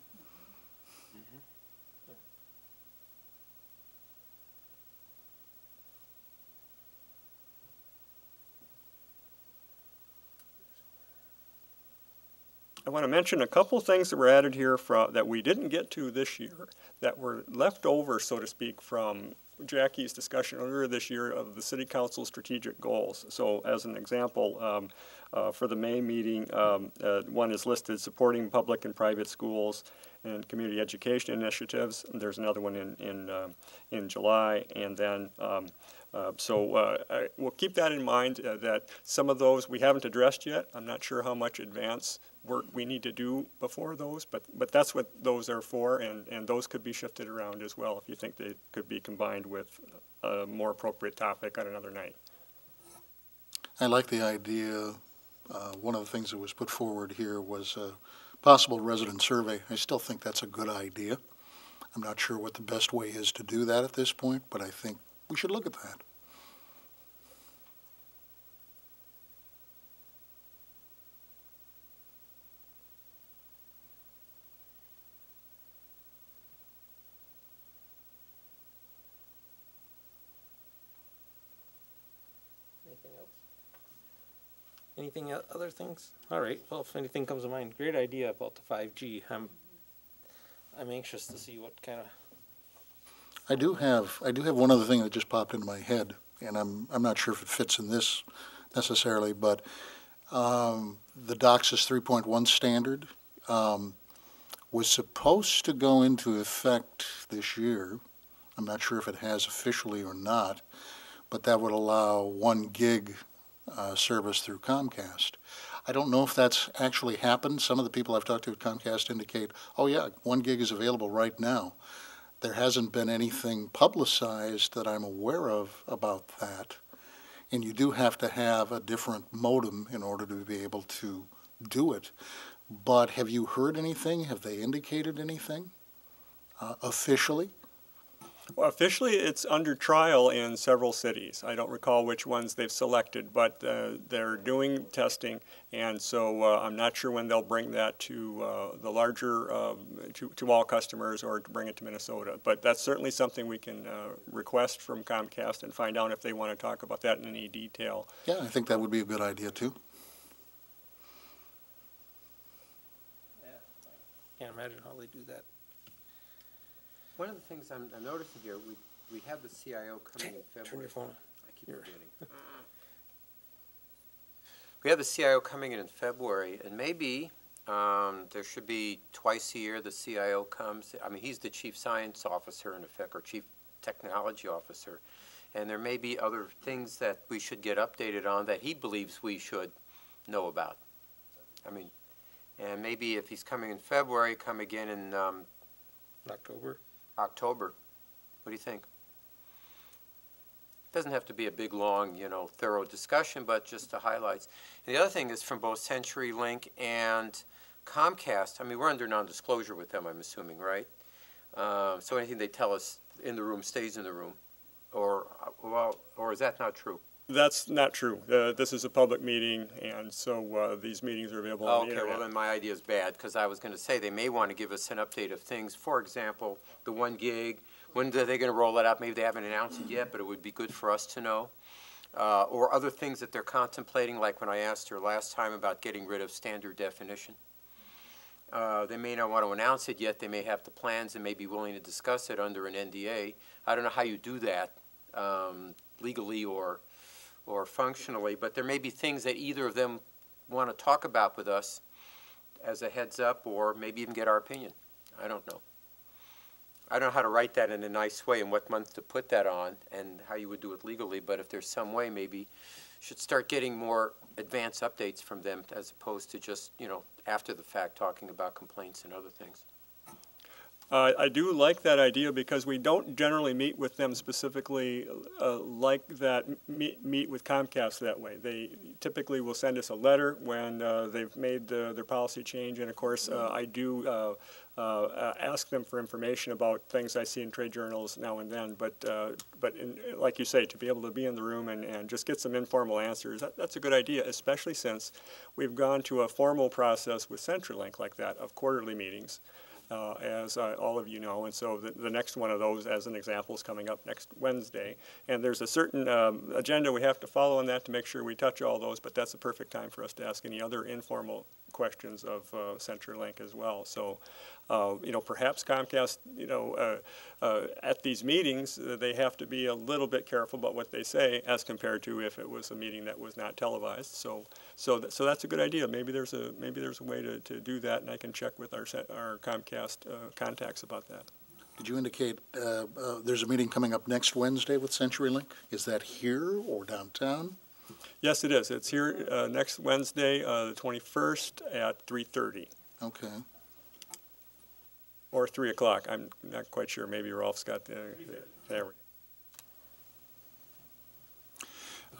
I want to mention a couple things that were added here from, that we didn't get to this year, that were left over, so to speak, from Jackie's discussion earlier this year of the city council strategic goals. So as an example, um, uh, for the May meeting, um, uh, one is listed supporting public and private schools and community education initiatives. There's another one in, in, um, in July, and then, um, uh, so, uh, I, we'll keep that in mind, uh, that some of those we haven't addressed yet. I'm not sure how much advance work we need to do before those, but, but that's what those are for, and, and those could be shifted around as well if you think they could be combined with a more appropriate topic on another night. I like the idea, uh, one of the things that was put forward here was a possible resident survey. I still think that's a good idea. I'm not sure what the best way is to do that at this point, but I think we should look at that. Anything else? Anything, other things? All right, well, if anything comes to mind, great idea about the five G. I'm, I'm anxious to see what kind of, I do have, I do have one other thing that just popped into my head, and I'm, I'm not sure if it fits in this necessarily, but um, the DOCSIS 3.1 standard um, was supposed to go into effect this year. I'm not sure if it has officially or not, but that would allow one gig uh, service through Comcast. I don't know if that's actually happened. Some of the people I've talked to at Comcast indicate, oh yeah, one gig is available right now. There hasn't been anything publicized that I'm aware of about that. And you do have to have a different modem in order to be able to do it. But have you heard anything? Have they indicated anything uh, officially? Well, officially, it's under trial in several cities. I don't recall which ones they've selected, but uh, they're doing testing, and so uh, I'm not sure when they'll bring that to uh, the larger, um, to, to all customers or to bring it to Minnesota. But that's certainly something we can uh, request from Comcast and find out if they want to talk about that in any detail. Yeah, I think that would be a good idea too. I can't imagine how they do that. One of the things I'm, I'm noticing here, we, we have the CIO coming in February. Turn your phone. I keep Here. forgetting. We have the CIO coming in in February, and maybe um, there should be twice a year the CIO comes. I mean, he's the chief science officer in effect, or chief technology officer. And there may be other things that we should get updated on that he believes we should know about. I mean, and maybe if he's coming in February, come again in um, October. October. What do you think? Doesn't have to be a big, long, you know, thorough discussion, but just the highlights. And the other thing is from both CenturyLink and Comcast, I mean, we're under non-disclosure with them, I'm assuming, right? Uh, So anything they tell us in the room stays in the room, or, uh, well, or is that not true? That's not true. Uh, This is a public meeting, and so uh, these meetings are available on the Okay, well then my idea is bad, because I was gonna say, they may want to give us an update of things, for example, the one gig, when are they gonna roll it out? Maybe they haven't announced it yet, but it would be good for us to know. Uh, or other things that they're contemplating, like when I asked her last time about getting rid of standard definition. Uh, they may not want to announce it yet, they may have the plans and may be willing to discuss it under an NDA. I don't know how you do that, um, legally or, or functionally, but there may be things that either of them want to talk about with us as a heads up, or maybe even get our opinion. I don't know. I don't know how to write that in a nice way and what month to put that on and how you would do it legally, but if there's some way, maybe should start getting more advance updates from them as opposed to just, you know, after the fact, talking about complaints and other things. Uh, I do like that idea because we don't generally meet with them specifically uh, like that, meet, meet with Comcast that way. They typically will send us a letter when uh, they've made the- their policy change, and of course, uh, I do uh, uh, ask them for information about things I see in trade journals now and then, but, but in- like you say, to be able to be in the room and, and just get some informal answers, that, that's a good idea, especially since we've gone to a formal process with CenturyLink like that of quarterly meetings uh, as uh, all of you know. And so the, the next one of those, as an example, is coming up next Wednesday. And there's a certain um, agenda we have to follow on that to make sure we touch all those, but that's a perfect time for us to ask any other informal questions of uh, CenturyLink as well. So, uh, you know, perhaps Comcast, you know, uh, uh, at these meetings, they have to be a little bit careful about what they say as compared to if it was a meeting that was not televised. So, so, that, so that's a good idea. Maybe there's a maybe there's a way to, to do that, and I can check with our our Comcast uh, contacts about that. Did you indicate, uh, uh, there's a meeting coming up next Wednesday with CenturyLink? Is that here or downtown? Yes, it is. It's here uh, next Wednesday, uh, the 21st at 3:30 Okay. Or 3 o'clock. I'm not quite sure. Maybe Rolf's got the, there. we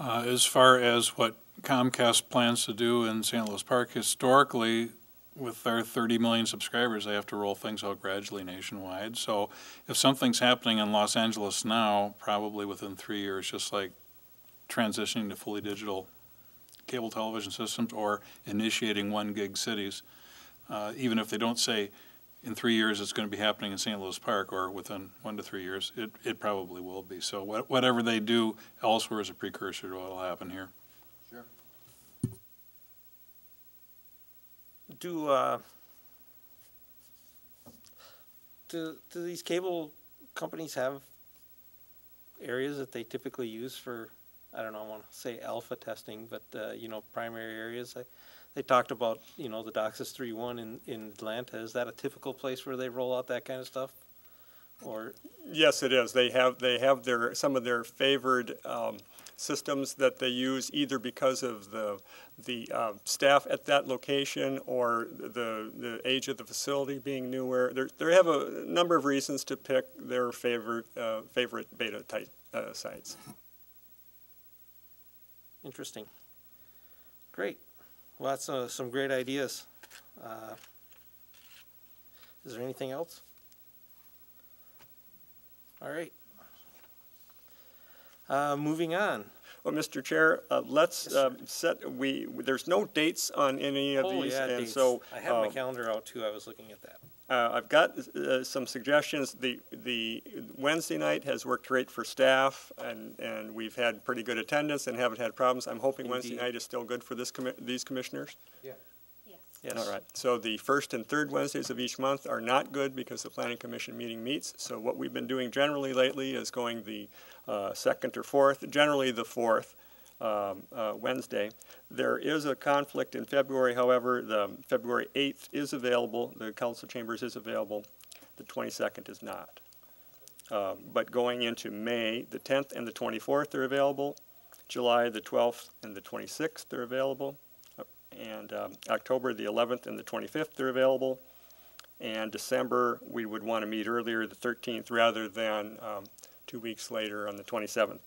Uh, As far as what Comcast plans to do in St. Louis Park, historically, with their 30 million subscribers, they have to roll things out gradually nationwide. So if something's happening in Los Angeles now, probably within three years, just like transitioning to fully digital cable television systems or initiating one gig cities, uh, even if they don't say in three years it's going to be happening in St. Louis Park or within one to three years, it, it probably will be. So what- whatever they do elsewhere is a precursor to what will happen here. Sure. Do, uh, do, do these cable companies have areas that they typically use for, I don't know, I want to say alpha testing, but, uh, you know, primary areas? I- They talked about, you know, the DOCSIS three one in, in Atlanta. Is that a typical place where they roll out that kind of stuff? Or, Yes, it is. They have, they have their, some of their favored um, systems that they use either because of the, the uh, staff at that location or the, the age of the facility being newer. There, they have a number of reasons to pick their favorite, uh, favorite beta type uh, sites. interesting. Great. Well, that's, uh, some great ideas. Uh, Is there anything else? All right. Uh, moving on. Well, Mr. Chair, uh, let's Yes, um, set, we, there's no dates on any of Oh, these. yeah, And dates. so I have my um, calendar out too. I was looking at that. Uh, I've got uh, some suggestions. The, the Wednesday night has worked great for staff, and, and we've had pretty good attendance and haven't had problems. I'm hoping Wednesday night is still good for this, commi- these commissioners. Yeah, Yes. All right, so the first and third Wednesdays of each month are not good because the planning commission meeting meets. So what we've been doing generally lately is going the uh, second or fourth, generally the fourth um, uh, Wednesday. There is a conflict in February, however, the February 8th is available, the council chambers is available, the 22nd is not. Um, But going into May, the 10th and the 24th are available, July, the 12th and the 26th are available, and um, October, the 11th and the 25th are available. And December, we would want to meet earlier, the 13th, rather than um, two weeks later on the 27th.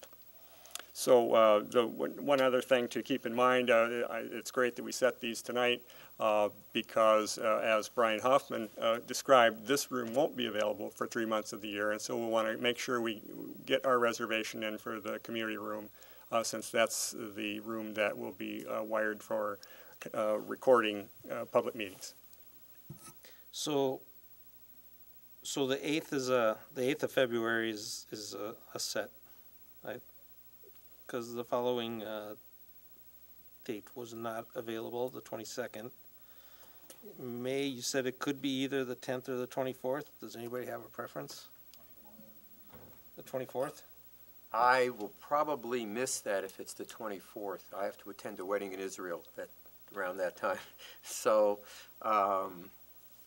So uh, the, one other thing to keep in mind, uh, it's great that we set these tonight uh, because uh, as Brian Hoffman uh, described, this room won't be available for three months of the year. And so we'll want to make sure we get our reservation in for the community room uh, since that's the room that will be wired for recording public meetings. So, so the eighth is a, the eighth of February is, is a, a set, right? Cause the following, uh, date was not available, the twenty-second. May, you said it could be either the tenth or the twenty-fourth, does anybody have a preference? The twenty-fourth? I will probably miss that if it's the 24th. I have to attend a wedding in Israel that, around that time. So, um,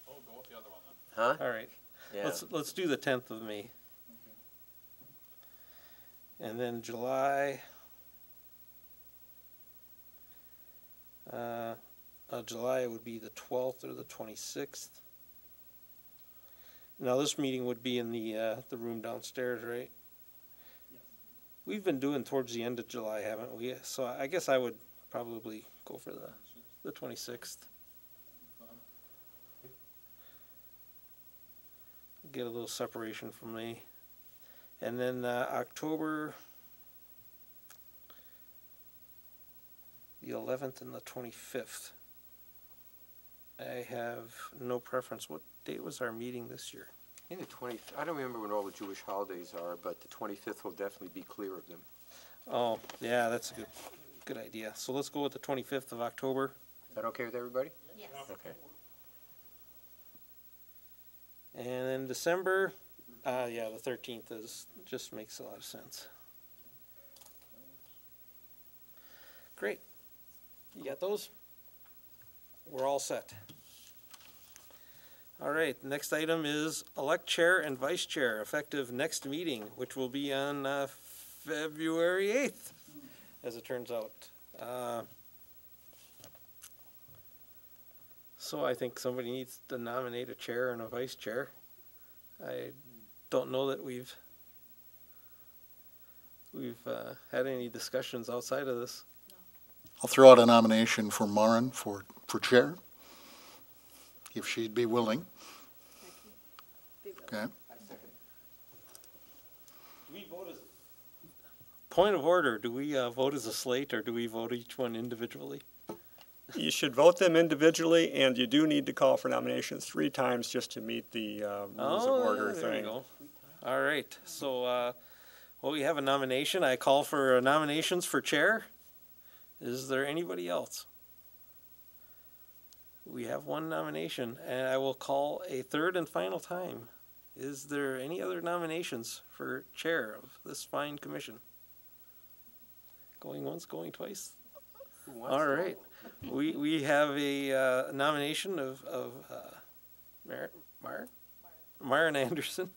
Oh, go with the other one then. huh? All right, Yeah. let's, let's do the tenth of May. And then July. Uh, uh, July would be the twelfth or the twenty-sixth. Now, this meeting would be in the, uh, the room downstairs, right? Yes. We've been doing towards the end of July, haven't we? So I guess I would probably go for the, the twenty-sixth. Get a little separation from me. And then, uh, October, the eleventh and the twenty-fifth. I have no preference. What date was our meeting this year? In the 20, I don't remember when all the Jewish holidays are, but the 25th will definitely be clear of them. Oh, yeah, that's a good, good idea. So let's go with the twenty-fifth of October. Is that okay with everybody? Yes. Okay. And then December, uh, yeah, the thirteenth is, just makes a lot of sense. Great. You got those? We're all set. All right, next item is elect chair and vice chair, effective next meeting, which will be on, uh, February eighth, as it turns out. Uh, So I think somebody needs to nominate a chair and a vice chair. I don't know that we've, we've, uh, had any discussions outside of this. I'll throw out a nomination for Maren for, for chair, if she'd be willing. Okay, Do we vote as? Point of order, do we, uh, vote as a slate or do we vote each one individually? You should vote them individually, and you do need to call for nominations three times just to meet the uh, rules of Oh, order yeah, there we thing. go. All right, so, uh, well, we have a nomination. I call for nominations for chair. Is there anybody else? We have one nomination, and I will call a third and final time. Is there any other nominations for chair of this fine commission? Going once, going twice? All right. We, we have a uh, nomination of, of uh, Mar, Mar, Maren Anderson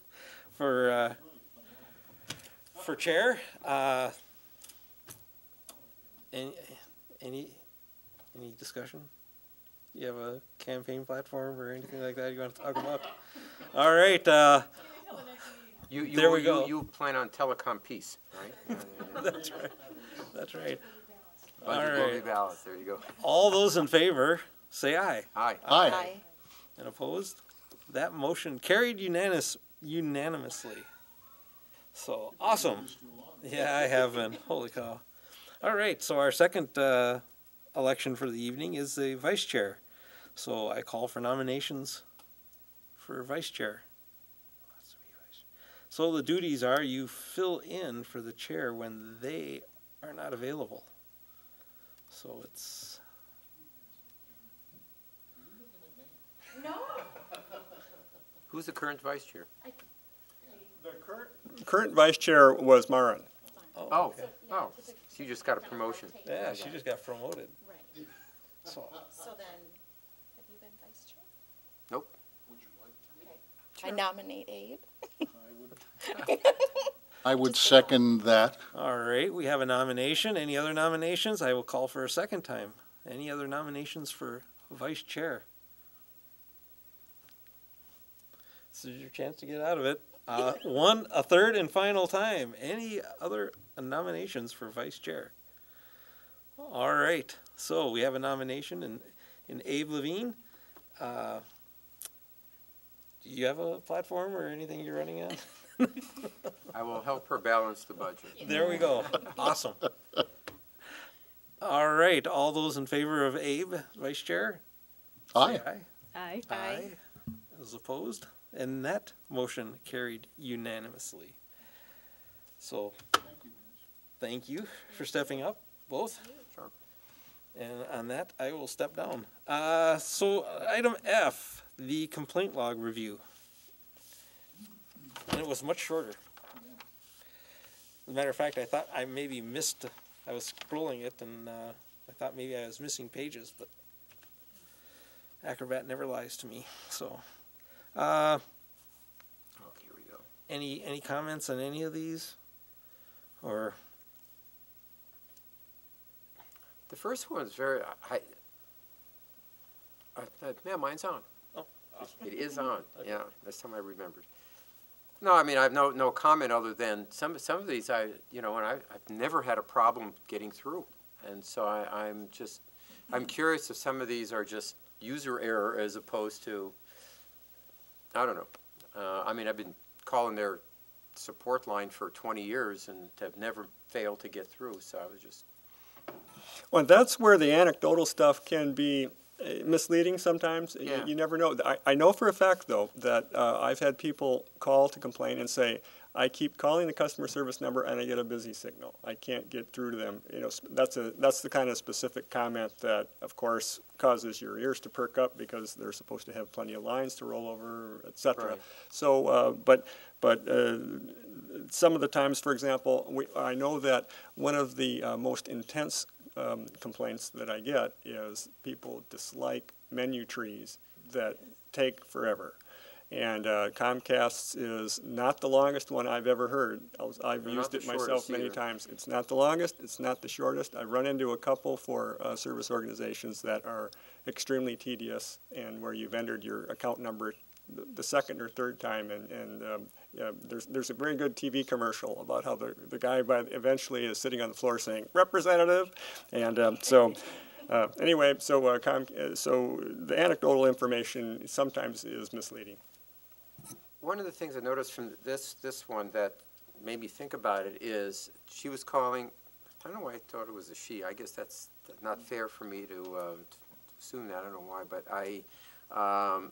for, uh, for chair. Uh, Any, any, any discussion? You have a campaign platform or anything like that you want to talk about? All right, uh, You, you, There we you- go. You plan on telecom peace, right? that's right, that's right. All Budget will be there you go. All those in favor, say aye. Aye. aye. And opposed? That motion carried unanimous, unanimously. So, awesome. Yeah, I have been. Holy cow. All right, so our second, uh, election for the evening is the vice chair. So I call for nominations for vice chair. So the duties are you fill in for the chair when they are not available. So it's, Who's the current vice chair? The current vice chair was Maren. Oh, oh, oh. so you just got a promotion. yeah, she just got promoted. Right. So, So then, have you been vice chair? Nope. Would you like to be chair? I nominate Abe. I would second that. All right, we have a nomination. Any other nominations? I will call for a second time. Any other nominations for vice chair? This is your chance to get out of it. Uh, one, a third and final time. Any other nominations for vice chair? All right, so we have a nomination in, in Abe Levine. Uh, Do you have a platform or anything you're running on? I will help her balance the budget. There we go. Awesome. All right, all those in favor of Abe, vice chair? Aye. say Aye. Aye. Aye. As opposed, and that motion carried unanimously. So, thank you for stepping up, both. Sure. And on that, I will step down. Uh, so, item F, the complaint log review. And it was much shorter. As a matter of fact, I thought I maybe missed, I was scrolling it and, uh, I thought maybe I was missing pages, but Acrobat never lies to me, so. Uh, Oh, here we go. any, any comments on any of these? Or, The first one's very, I, I, yeah, mine's on. Oh, It is on, yeah, that's time I remembered. No, I mean, I have no, no comment other than some, some of these I, you know, and I, I've never had a problem getting through. And so I, I'm just, I'm curious if some of these are just user error as opposed to, I don't know. Uh, I mean, I've been calling their support line for twenty years and have never failed to get through, so I was just, Well, that's where the anecdotal stuff can be uh, misleading sometimes. You- Yeah. You never know. I, I know for a fact, though, that uh, I've had people call to complain and say, I keep calling the customer service number and I get a busy signal. I can't get through to them. You know, that's a, that's the kind of specific comment that, of course, causes your ears to perk up because they're supposed to have plenty of lines to roll over, et cetera. Right. So, uh, but, but uh, some of the times, for example, we, I know that one of the uh, most intense um, complaints that I get is people dislike menu trees that take forever. And uh, Comcast's is not the longest one I've ever heard. I was- I've They're used it myself many either. times. It's not the longest, it's not the shortest. I've run into a couple for uh, service organizations that are extremely tedious and where you've entered your account number the- second or third time, and, and um, yeah, there's, there's a very good TV commercial about how the, the guy by, eventually is sitting on the floor saying, representative, and um, so, uh, anyway, so, uh, com, uh, so the anecdotal information sometimes is misleading. One of the things I noticed from this, this one that made me think about it is, she was calling, I don't know why I thought it was a she, I guess that's not fair for me to, um, to assume that, I don't know why, but I, um,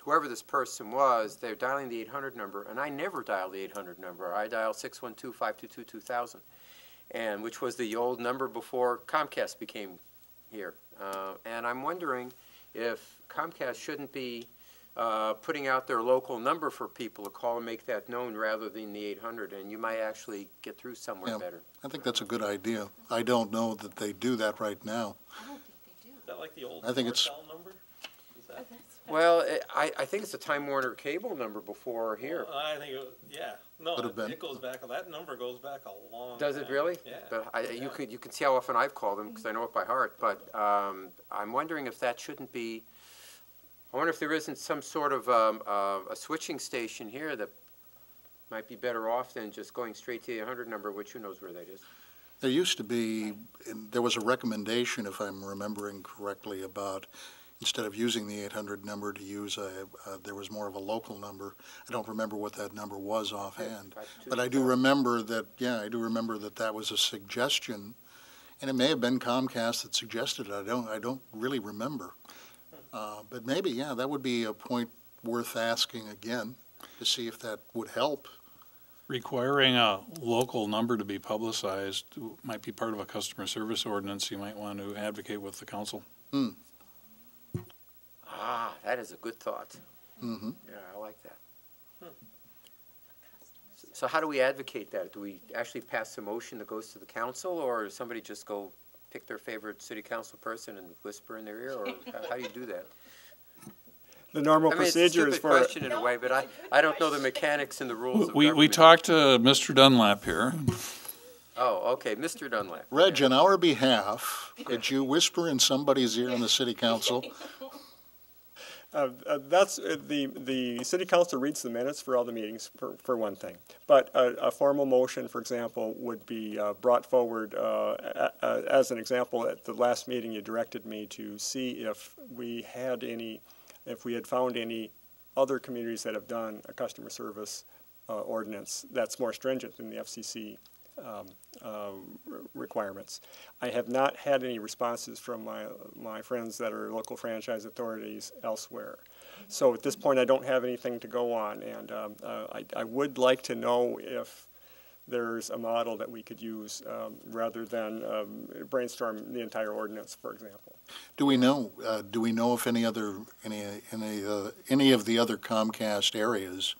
whoever this person was, they're dialing the eight hundred number, and I never dial the eight hundred number, I dial six one two five two two two thousand, and, which was the old number before Comcast became here, uh, and I'm wondering if Comcast shouldn't be, uh, putting out their local number for people to call and make that known rather than the 800, and you might actually get through somewhere Yeah. better. I think that's a good idea. I don't know that they do that right now. I don't think they do. Is that like the old I think it's- Nortel number? Is that? Well, it- I, I think it's a Time Warner cable number before here. I think, it yeah, no, Could have been. it goes back, that number goes back a long Does it time. really? Yeah. But I, you Yeah. could, you can see how often I've called them, because I know it by heart, but um, I'm wondering if that shouldn't be, I wonder if there isn't some sort of um, uh, a switching station here that might be better off than just going straight to the 800 number, which who knows where that is. There used to be, there was a recommendation, if I'm remembering correctly, about instead of using the 800 number to use a, uh, there was more of a local number. I don't remember what that number was offhand. But I do remember that, yeah, I do remember that that was a suggestion, and it may have been Comcast that suggested it. I don't, I don't really remember. Uh, But maybe, yeah, that would be a point worth asking again, to see if that would help. Requiring a local number to be publicized might be part of a customer service ordinance you might want to advocate with the council. Ah, that is a good thought. Mm -hmm. Yeah, I like that. So how do we advocate that? Do we actually pass a motion that goes to the council, or does somebody just go pick their favorite city council person and whisper in their ear, or how, how do you do that? The normal I mean, it's a procedure is stupid for, question in a way, but I, I don't know the mechanics and the rules of We, we government. talked to Mr. Dunlap here. Oh, okay, Mr. Dunlap. Reg, on our behalf, could you whisper in somebody's ear in the city council? Uh, uh, That's, uh, the, the city council reads the minutes for all the meetings, for, for one thing. But a, formal motion, for example, would be uh, brought forward, uh, a- a- as an example, at the last meeting, you directed me to see if we had any, if we had found any other communities that have done a customer service ordinance that's more stringent than the FCC um, uh, re- requirements. I have not had any responses from my, my friends that are local franchise authorities elsewhere. So at this point, I don't have anything to go on, and um, uh, I, I would like to know if there's a model that we could use um, rather than um, brainstorm the entire ordinance, for example. Do we know, uh, do we know if any other, any, any, uh, any of the other Comcast areas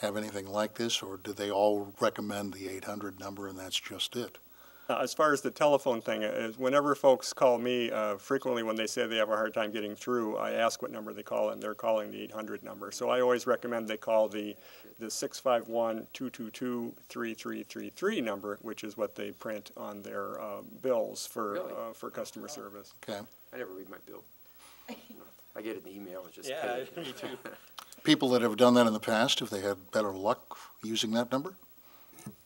have anything like this, or do they all recommend the 800 number and that's just it? Uh, As far as the telephone thing, is whenever folks call me, uh, frequently when they say they have a hard time getting through, I ask what number they call, and they're calling the 800 number. So I always recommend they call the, the 651-222-3333 number, which is what they print on their uh, bills for, Really? uh, for customer service. Okay. I never read my bill. I get an email and just pay Yeah, it. me too. People that have done that in the past, have they had better luck using that number?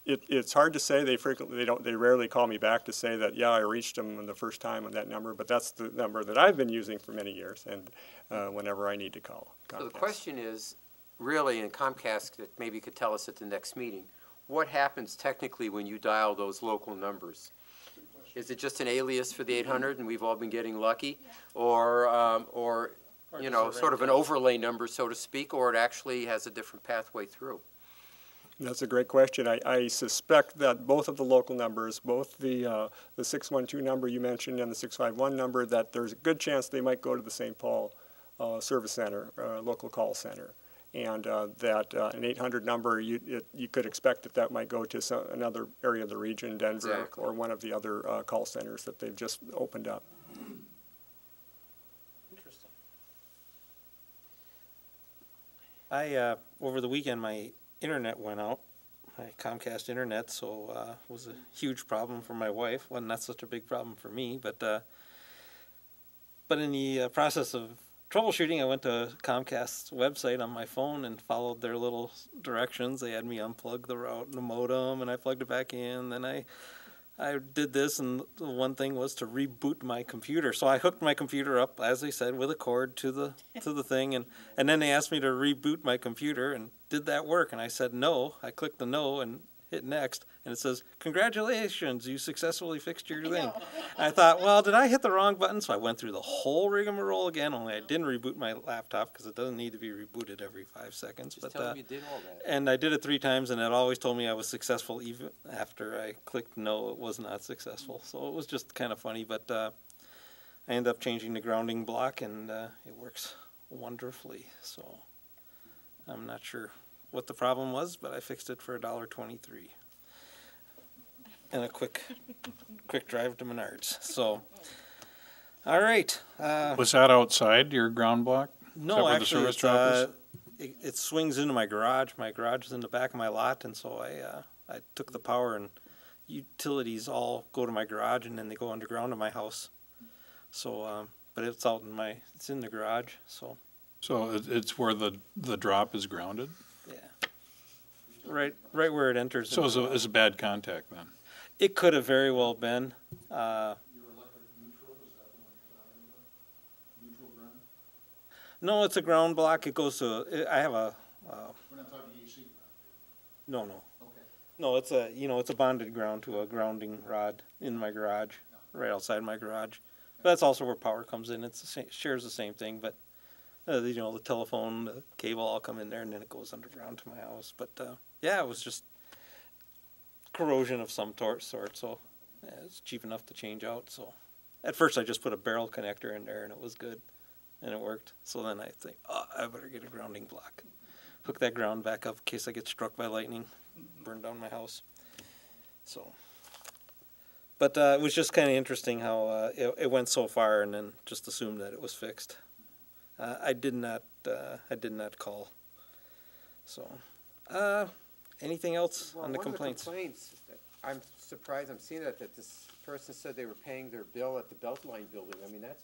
It, it's hard to say. They frequently, they don't, they rarely call me back to say that, yeah, I reached them the first time on that number, but that's the number that I've been using for many years, and uh, whenever I need to call So the question is, really, and Comcast that maybe could tell us at the next meeting, what happens technically when you dial those local numbers? Is it just an alias for the eight hundred and we've all been getting lucky? Or, um, or, Or you know, sort of an overlay number, so to speak, or it actually has a different pathway through? That's a great question. I, I suspect that both of the local numbers, both the, uh, the 612 number you mentioned and the 651 number, that there's a good chance they might go to the St. Paul uh, Service Center, uh, local call center. And uh, that uh, an 800 number, you, it, you could expect that that might go to some, another area of the region, Denver, Exactly. or one of the other uh, call centers that they've just opened up. I, uh, over the weekend, my internet went out, my Comcast internet, so, uh, was a huge problem for my wife. Wasn't that such a big problem for me, but, uh, but in the uh, process of troubleshooting, I went to Comcast's website on my phone and followed their little directions. They had me unplug the route the modem, and I plugged it back in. Then I, I did this, and the one thing was to reboot my computer. So I hooked my computer up, as they said, with a cord to the to the thing, and and then they asked me to reboot my computer, and did that work? And I said no. I clicked the no and hit next, and it says congratulations, you successfully fixed your thing. I thought, well, did I hit the wrong button? So I went through the whole rigmarole again. Only I didn't reboot my laptop because it doesn't need to be rebooted every five seconds. Just but tell uh, you did all that. and I did it three times, and it always told me I was successful even after I clicked no, it was not successful. So it was just kind of funny, but uh, I ended up changing the grounding block, and uh, it works wonderfully. So I'm not sure what the problem was, but I fixed it for a dollar twenty-three. And a quick, quick drive to Menards. So, all right. Uh, Was that outside your ground block? that no, where the actually, service it's, drop is? uh, it, it swings into my garage. My garage is in the back of my lot, and so I, uh, I took the power and utilities all go to my garage, and then they go underground to my house. So, um, but it's out in my, it's in the garage, so, So it, it's where the, the drop is grounded? Yeah. Right, right where it enters. So into it's a, lot. it's a bad contact then? It could have very well been, uh. No, it's a ground block. It goes to, I have a, uh, No, no. Okay. No, it's a, you know, it's a bonded ground to a grounding rod in my garage, right outside my garage. But that's also where power comes in. It's the same, shares the same thing, but, uh, you know, the telephone, the cable all come in there and then it goes underground to my house. But, uh, yeah, it was just corrosion of some sort, so yeah, it's cheap enough to change out, so. At first I just put a barrel connector in there and it was good, and it worked. So then I think, oh, I better get a grounding block. Hook that ground back up in case I get struck by lightning, burn down my house. So. But uh, it was just kind of interesting how uh, it, it went so far and then just assumed that it was fixed. Uh, I did not, uh, I did not call. So, uh, anything else Well, on the one of complaints? complaints, I'm surprised I'm seeing that, that this person said they were paying their bill at the Beltline building. I mean, that's,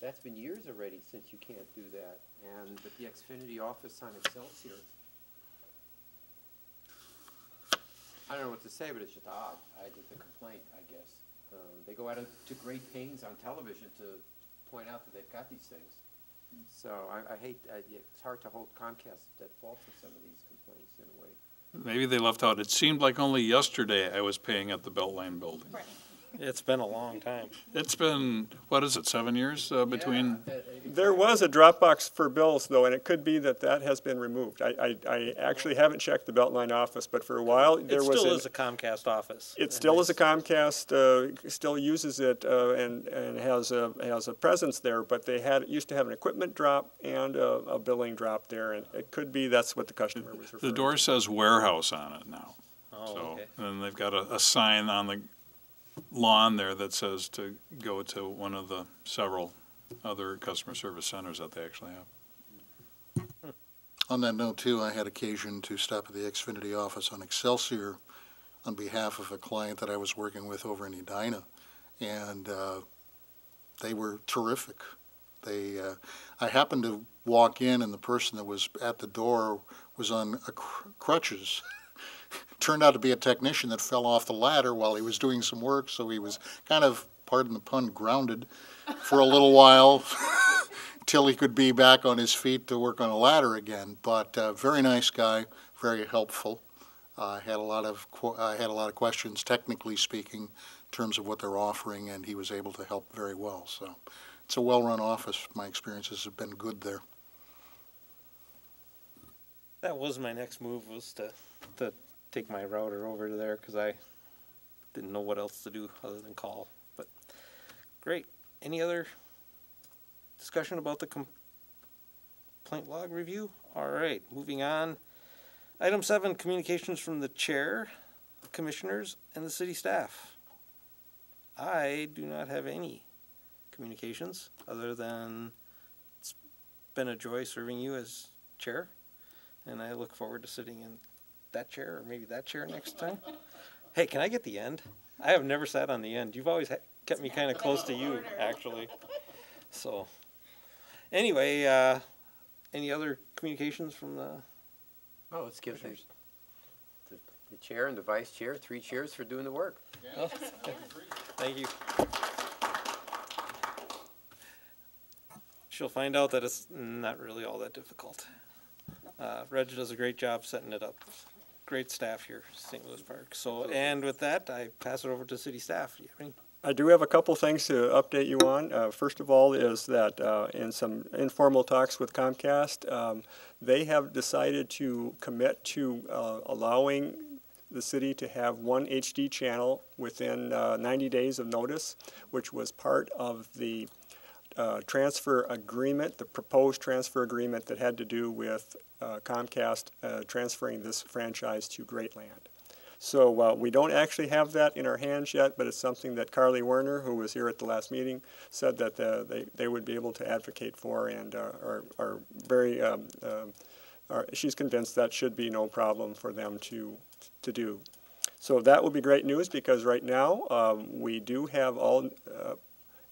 That's been years already since you can't do that, and, but the Xfinity office on Excelsior. I don't know what to say, but it's just odd, I did the complaint, I guess. Um, they go out of- to great pains on television to point out that they've got these things. So I, I hate, I, it's hard to hold Comcast at fault for some of these complaints in a way. Maybe they left out, it seemed like only yesterday I was paying at the Beltline building. It's been a long time. It's been, what is it, seven years uh, between? Yeah, There was a Dropbox for bills, though, and it could be that that has been removed. I, I, I actually haven't checked the Beltline office, but for a while, there It was. still an- is a Comcast office. It still is a Comcast, uh, still uses it, uh, and, and has a, has a presence there, but they had, used to have an equipment drop and a, a billing drop there, and it could be that's what the customer was referring The to. door says warehouse on it now. Oh, So, okay. and they've got a, a sign on the lawn there that says to go to one of the several other customer service centers that they actually have. On that note, too, I had occasion to stop at the Xfinity office on Excelsior on behalf of a client that I was working with over in Edina, and uh, they were terrific. They, uh, I happened to walk in, and the person that was at the door was on cr- crutches. Turned out to be a technician that fell off the ladder while he was doing some work, so he was kind of, pardon the pun, grounded for a little while till he could be back on his feet to work on a ladder again. But uh, very nice guy, very helpful. I had a lot of I had a lot of questions, technically speaking, in terms of what they're offering, and he was able to help very well. So it's a well-run office. My experiences have been good there. That was my next move was to, to take my router over to there because I didn't know what else to do other than call. But great. Any other discussion about the complaint log review? All right, moving on. Item seven, communications from the chair, commissioners, and the city staff. I do not have any communications other than it's been a joy serving you as chair and I look forward to sitting in that chair or maybe that chair next time. Hey, can I get the end? I have never sat on the end. You've always ha- kept me kind of close to you, actually. So, anyway, uh, any other communications from the? Oh, let's give the, the, the chair and the vice chair, three cheers for doing the work. Oh, Thank you. She'll find out that it's not really all that difficult. Uh, Reg does a great job setting it up. Great staff here, St. Louis Park. So, and with that, I pass it over to city staff. Do you have any? I do have a couple things to update you on. Uh, First of all is that uh, in some informal talks with Comcast, um, they have decided to commit to uh, allowing the city to have one HD channel within uh, 90 days of notice, which was part of the uh, transfer agreement, the proposed transfer agreement that had to do with Comcast uh, transferring this franchise to GreatLand. So uh, we don't actually have that in our hands yet, but it's something that Carly Werner, who was here at the last meeting, said that uh, they, they would be able to advocate for and uh, are, are very, um, um, are, she's convinced that should be no problem for them to, to do. So that would be great news because right now um, we do have all uh,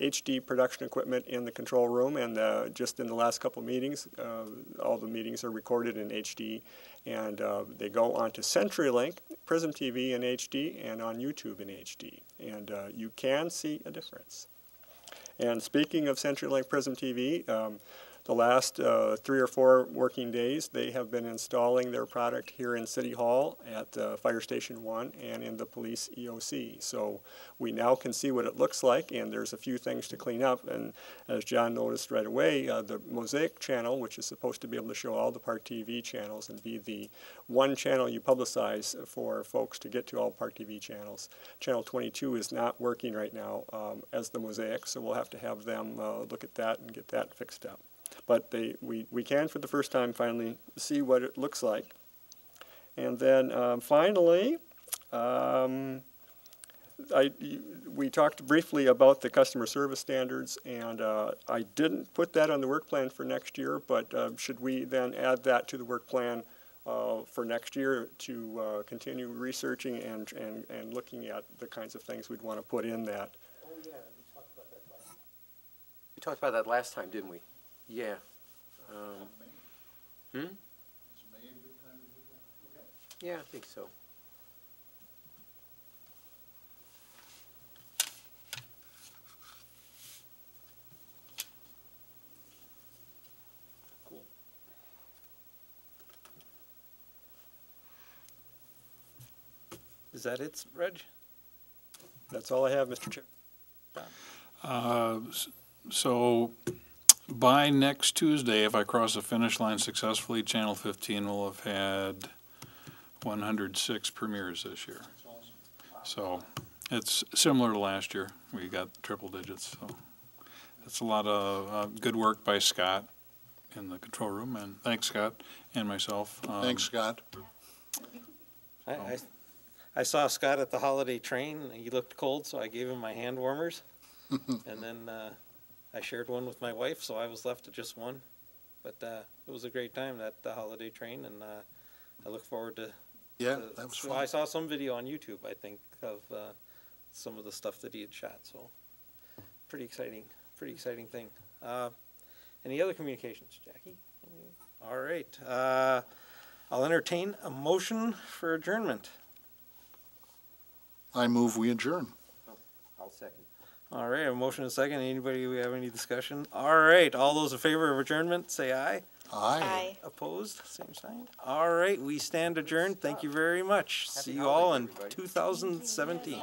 HD production equipment in the control room, and uh, just in the last couple meetings, uh, all the meetings are recorded in HD, and uh, they go onto CenturyLink, Prism TV in HD, and on YouTube in HD, and uh, you can see a difference. And speaking of CenturyLink Prism TV, um, the last uh, three or four working days, they have been installing their product here in City Hall at uh, Fire Station 1 and in the police EOC. So we now can see what it looks like, and there's a few things to clean up. And as John noticed right away, uh, the Mosaic channel, which is supposed to be able to show all the Park TV channels and be the one channel you publicize for folks to get to all Park TV channels. Channel 22 is not working right now um, as the Mosaic, so we'll have to have them uh, look at that and get that fixed up. But they, we, we can, for the first time, finally see what it looks like. And then um, finally, um, I, we talked briefly about the customer service standards, and uh, I didn't put that on the work plan for next year, but uh, should we then add that to the work plan uh, for next year to uh, continue researching and, and, and looking at the kinds of things we'd want to put in that? We talked about that last time, didn't we? Yeah. Um, Hmm? Yeah, I think so. Is that it, Reg? That's all I have, Mr. Chair. Uh, So by next Tuesday, if I cross the finish line successfully, Channel 15 will have had 106 premieres this year. So it's similar to last year. We got triple digits, so that's a lot of uh, good work by Scott in the control room, and thanks, Scott, and myself. Um, Thanks, Scott. I, I, I saw Scott at the holiday train, he looked cold, so I gave him my hand warmers. And then, uh, I shared one with my wife, so I was left with just one. But, uh, it was a great time, that, the holiday train, and, uh, I look forward to. Yeah, to- that was well, I saw some video on YouTube, I think, of, uh, some of the stuff that he had shot, so. Pretty exciting, pretty exciting thing. Uh, any other communications, Jackie? All right, uh, I'll entertain a motion for adjournment. I move we adjourn. I'll second. All right, a motion and a second. Anybody we have any discussion? All right, all those in favor of adjournment, say aye. Aye. Opposed, same sign. All right, we stand adjourned. Thank you very much. See you all in everybody. two thousand seventeen.